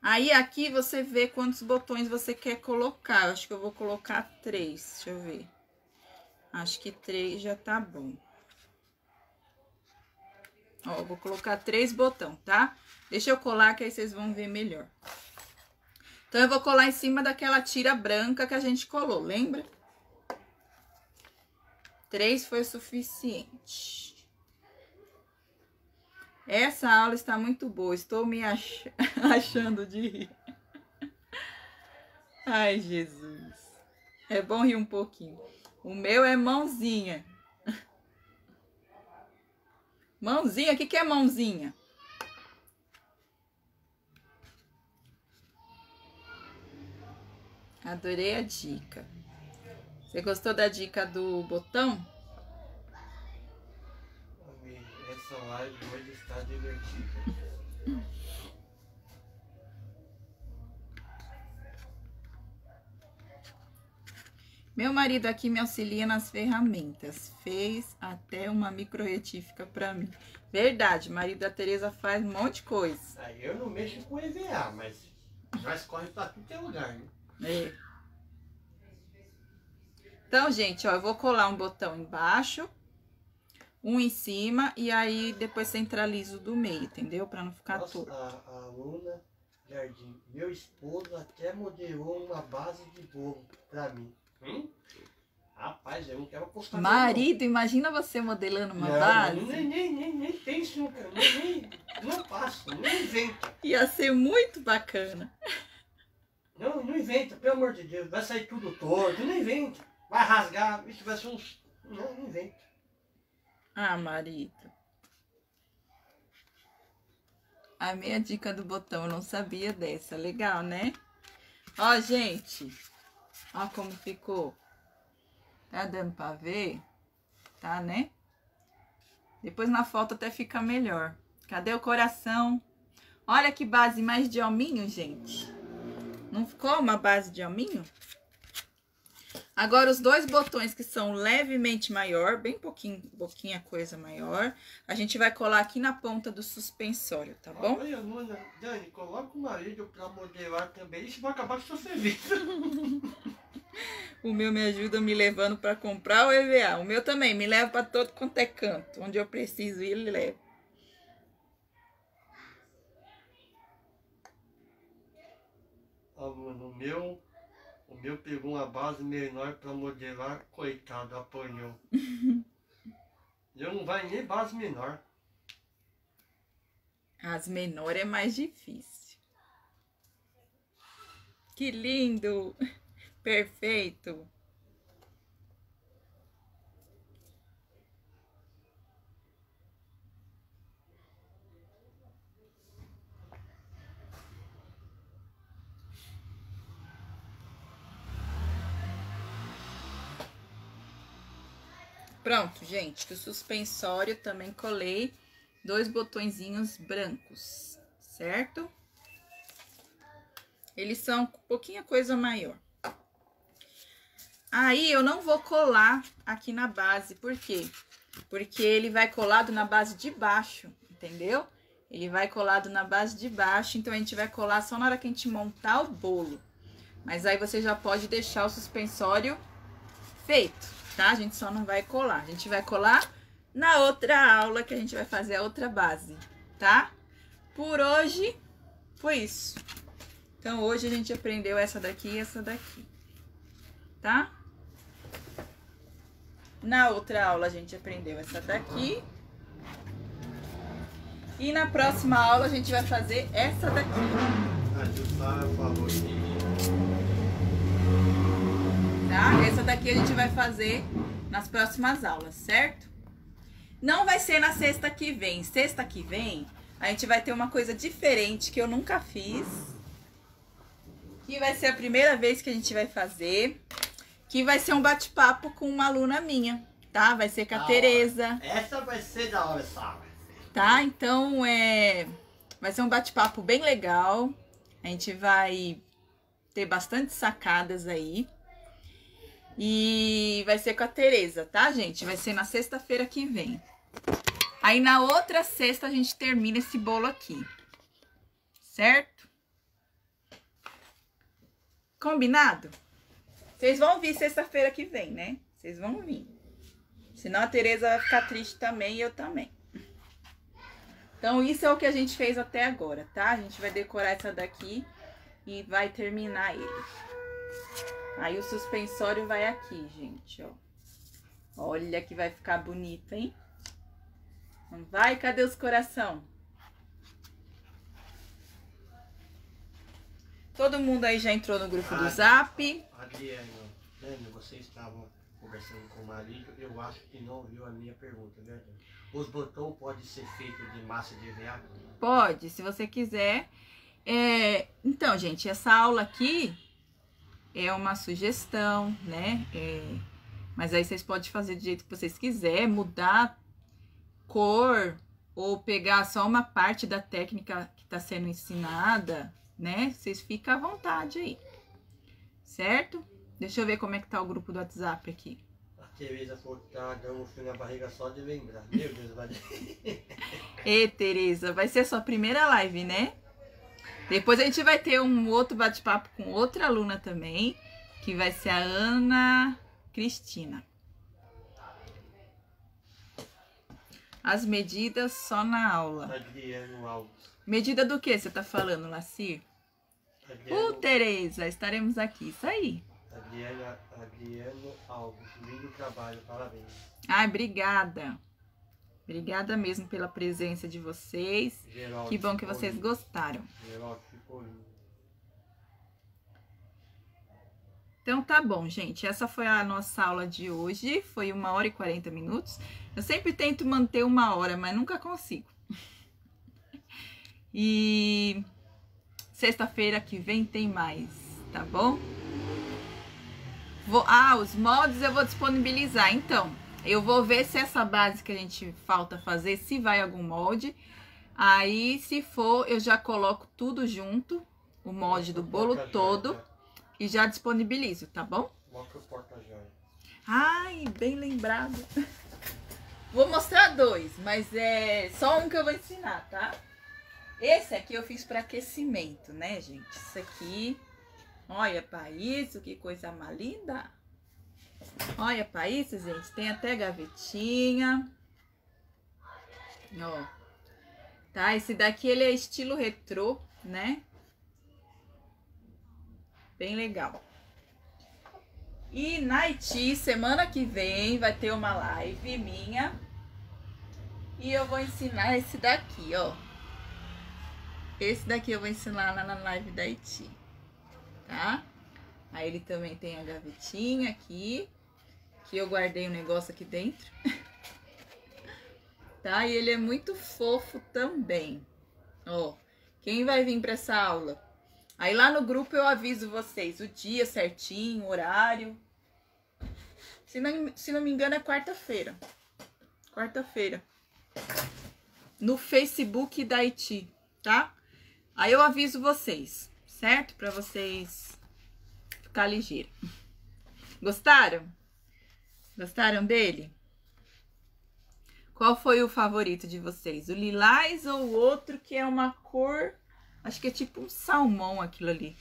Aí aqui você vê quantos botões você quer colocar. Eu acho que eu vou colocar três. Deixa eu ver. Acho que três já tá bom. Ó, vou colocar três botão, tá? Deixa eu colar que aí vocês vão ver melhor. Então eu vou colar em cima daquela tira branca que a gente colou, lembra? Três foi suficiente. Essa aula está muito boa. Estou me ach- (laughs) achando de rir. Ai, Jesus. É bom rir um pouquinho. O meu é mãozinha. (laughs) Mãozinha? O que, que é mãozinha? Adorei a dica. Você gostou da dica do botão? Essa live hoje está divertida. (laughs) Meu marido aqui me auxilia nas ferramentas. Fez até uma micro retífica pra mim. Verdade, marido da Tereza faz um monte de coisa. Aí eu não mexo com EVA, mas nós corre pra tudo que é lugar, né? É. Então, gente, ó, eu vou colar um botão embaixo, um em cima e aí depois centralizo do meio, entendeu? Pra não ficar Nossa, torto. a, a aluna Jardim, meu esposo até modelou uma base de bolo pra mim. Hum? Rapaz, eu não quero postar Marido, imagina você modelando uma não, base. Nem, nem, nem, nem isso, não. Nem, nem, não passa, não inventa. Ia ser muito bacana. Não, não inventa, pelo amor de Deus. Vai sair tudo torto, não inventa. Vai rasgar, isso vai ser uns. Não, não inventa. Ah, marido. A minha dica do botão, eu não sabia dessa. Legal, né? Ó, gente. Ó como ficou. Tá dando pra ver? Tá, né? Depois na foto até fica melhor. Cadê o coração? Olha que base mais de hominho, gente. Não ficou uma base de hominho? Agora, os dois botões que são levemente maior, bem pouquinho, pouquinha coisa maior, a gente vai colar aqui na ponta do suspensório, tá bom? Olha, aluna, Dani, coloca o marido pra modelar também. Isso vai acabar com o seu serviço. (laughs) O meu me ajuda me levando para comprar o EVA. O meu também me leva para todo quanto é canto. Onde eu preciso ir, ele leva. Aluna, o meu. Meu pegou uma base menor pra modelar, coitado, apanhou. (laughs) Eu não vai nem base menor. As menores é mais difícil. Que lindo! (laughs) Perfeito! Pronto, gente. Do suspensório também colei dois botõezinhos brancos, certo? Eles são um pouquinho coisa maior. Aí eu não vou colar aqui na base, por quê? Porque ele vai colado na base de baixo, entendeu? Ele vai colado na base de baixo, então a gente vai colar só na hora que a gente montar o bolo. Mas aí você já pode deixar o suspensório feito, tá? A gente só não vai colar. A gente vai colar na outra aula que a gente vai fazer a outra base, tá? Por hoje foi isso. Então hoje a gente aprendeu essa daqui e essa daqui, tá? Na outra aula a gente aprendeu essa daqui E na próxima aula a gente vai fazer essa daqui. Que tá? Essa daqui a gente vai fazer nas próximas aulas, certo? Não vai ser na sexta que vem. Sexta que vem, a gente vai ter uma coisa diferente que eu nunca fiz. Que vai ser a primeira vez que a gente vai fazer. Que vai ser um bate-papo com uma aluna minha, tá? Vai ser com a Da Tereza. essa vai ser da hora, Sara. Tá? Então, é... vai ser um bate-papo bem legal. A gente vai ter bastante sacadas aí. E vai ser com a Tereza, tá, gente? Vai ser na sexta-feira que vem. Aí na outra sexta a gente termina esse bolo aqui. Certo? Combinado? Vocês vão vir sexta-feira que vem, né? Vocês vão vir. Senão a Tereza vai ficar triste também e eu também. Então, isso é o que a gente fez até agora, tá? A gente vai decorar essa daqui e vai terminar ele. Aí o suspensório vai aqui, gente, ó. Olha que vai ficar bonito, hein? Não vai? Cadê os coração? Todo mundo aí já entrou no grupo do Zap. Adriano, Dani, vocês estavam conversando com o marido, eu acho que não ouviu a minha pergunta, né? Os botões podem ser feitos de massa de veado? Pode, se você quiser. É, então, gente, essa aula aqui é uma sugestão, né? É, mas aí vocês podem fazer do jeito que vocês quiserem, mudar cor ou pegar só uma parte da técnica que está sendo ensinada, né? Vocês ficam à vontade aí, certo? Deixa eu ver como é que tá o grupo do WhatsApp aqui. A Tereza falou que tá dando um fio na barriga só de lembrar. Meu Deus, vai. (laughs) Ê, Tereza, vai ser a sua primeira live, né? Depois a gente vai ter um outro bate-papo com outra aluna também, que vai ser a Ana Cristina. As medidas só na aula. Adriano Alves. Medida do que você tá falando, Lacir? Ô, Adriano, Tereza, estaremos aqui. Isso aí. Adriana, Adriano Alves. Lindo trabalho, parabéns. Ai, obrigada. Obrigada mesmo pela presença de vocês. Que bom que vocês lindo. gostaram. Então tá bom, gente. Essa foi a nossa aula de hoje. Foi uma hora e 40 minutos. Eu sempre tento manter uma hora, mas nunca consigo. E sexta-feira que vem tem mais, tá bom? Vou- ah, os moldes eu vou disponibilizar. Então, eu vou ver se essa base que a gente falta fazer, se vai algum molde. Aí, se for, eu já coloco tudo junto, o molde do bolo todo né? e já disponibilizo, tá bom? Mostra o porta-joia. Ai, bem lembrado. (laughs) Vou mostrar dois, mas é só um que eu vou ensinar, tá? Esse aqui eu fiz para aquecimento, né, gente? Isso aqui, olha para isso, que coisa mais linda. Olha para isso, gente, tem até gavetinha. Ó. Tá, esse daqui ele é estilo retrô, né? Bem legal. E na Haiti, semana que vem, vai ter uma live minha. E eu vou ensinar esse daqui, ó. Esse daqui eu vou ensinar lá na live da Haiti. Tá? Aí ele também tem a gavetinha aqui. Que eu guardei um negócio aqui dentro. (laughs) tá? E ele é muito fofo também. Ó. Quem vai vir para essa aula? Aí lá no grupo eu aviso vocês o dia certinho, o horário. Se não, se não me engano, é quarta-feira. Quarta-feira. No Facebook da Haiti, tá? Aí eu aviso vocês, certo? Pra vocês ficar ligeiro. Gostaram? Gostaram dele? Qual foi o favorito de vocês? O lilás ou o outro que é uma cor Acho que é tipo um salmão aquilo ali.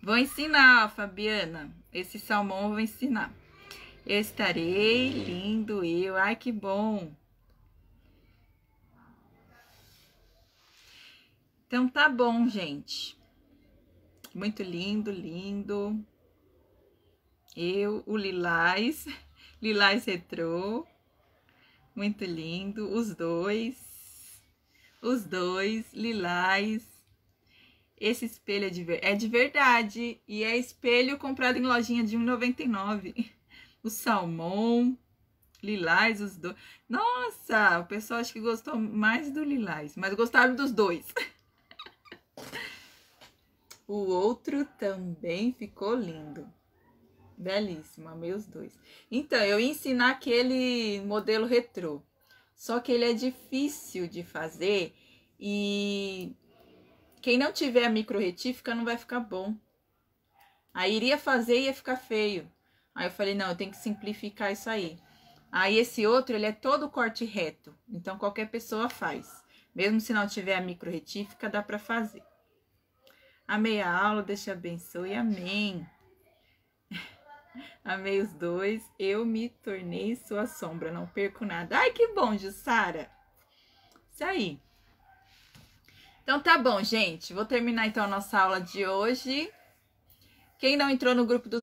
Vou ensinar, Fabiana. Esse salmão eu vou ensinar. Estarei lindo eu. Ai, que bom. Então tá bom, gente. Muito lindo, lindo. Eu, o Lilás, (laughs) Lilás Retrô. Muito lindo. Os dois. Os dois. Lilás. Esse espelho é de, é de verdade. E é espelho comprado em lojinha de R$1,99. (laughs) O salmão. Lilás, os dois. Nossa, o pessoal acho que gostou mais do Lilás, mas gostaram dos dois. (laughs) o outro também ficou lindo. Belíssimo, amei os dois. Então, eu ia ensinar aquele modelo retrô. Só que ele é difícil de fazer e quem não tiver a micro retífica não vai ficar bom. Aí iria fazer e ia ficar feio. Aí eu falei, não, eu tenho que simplificar isso aí. Aí esse outro, ele é todo corte reto, então qualquer pessoa faz. Mesmo se não tiver a micro retífica, dá para fazer. Amei a aula, Deus te abençoe, amém. (laughs) Amei os dois, eu me tornei sua sombra, não perco nada. Ai, que bom, Jussara. Isso aí. Então tá bom, gente. Vou terminar então a nossa aula de hoje. Quem não entrou no grupo do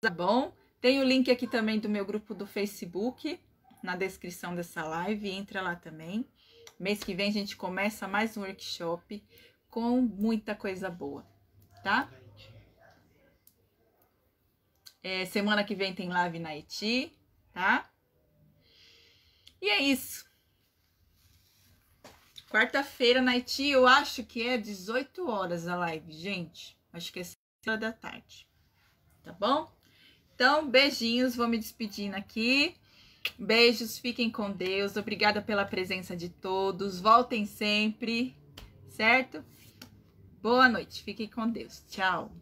tá bom? Tem o link aqui também do meu grupo do Facebook, na descrição dessa live, entra lá também. Mês que vem a gente começa mais um workshop com muita coisa boa, tá? É, semana que vem tem live na Haiti, tá? E é isso. Quarta-feira na Haiti, eu acho que é 18 horas a live, gente. Acho que é 6 horas da tarde. Tá bom? Então, beijinhos, vou me despedindo aqui. Beijos, fiquem com Deus. Obrigada pela presença de todos. Voltem sempre, certo? Boa noite, fiquem com Deus. Tchau.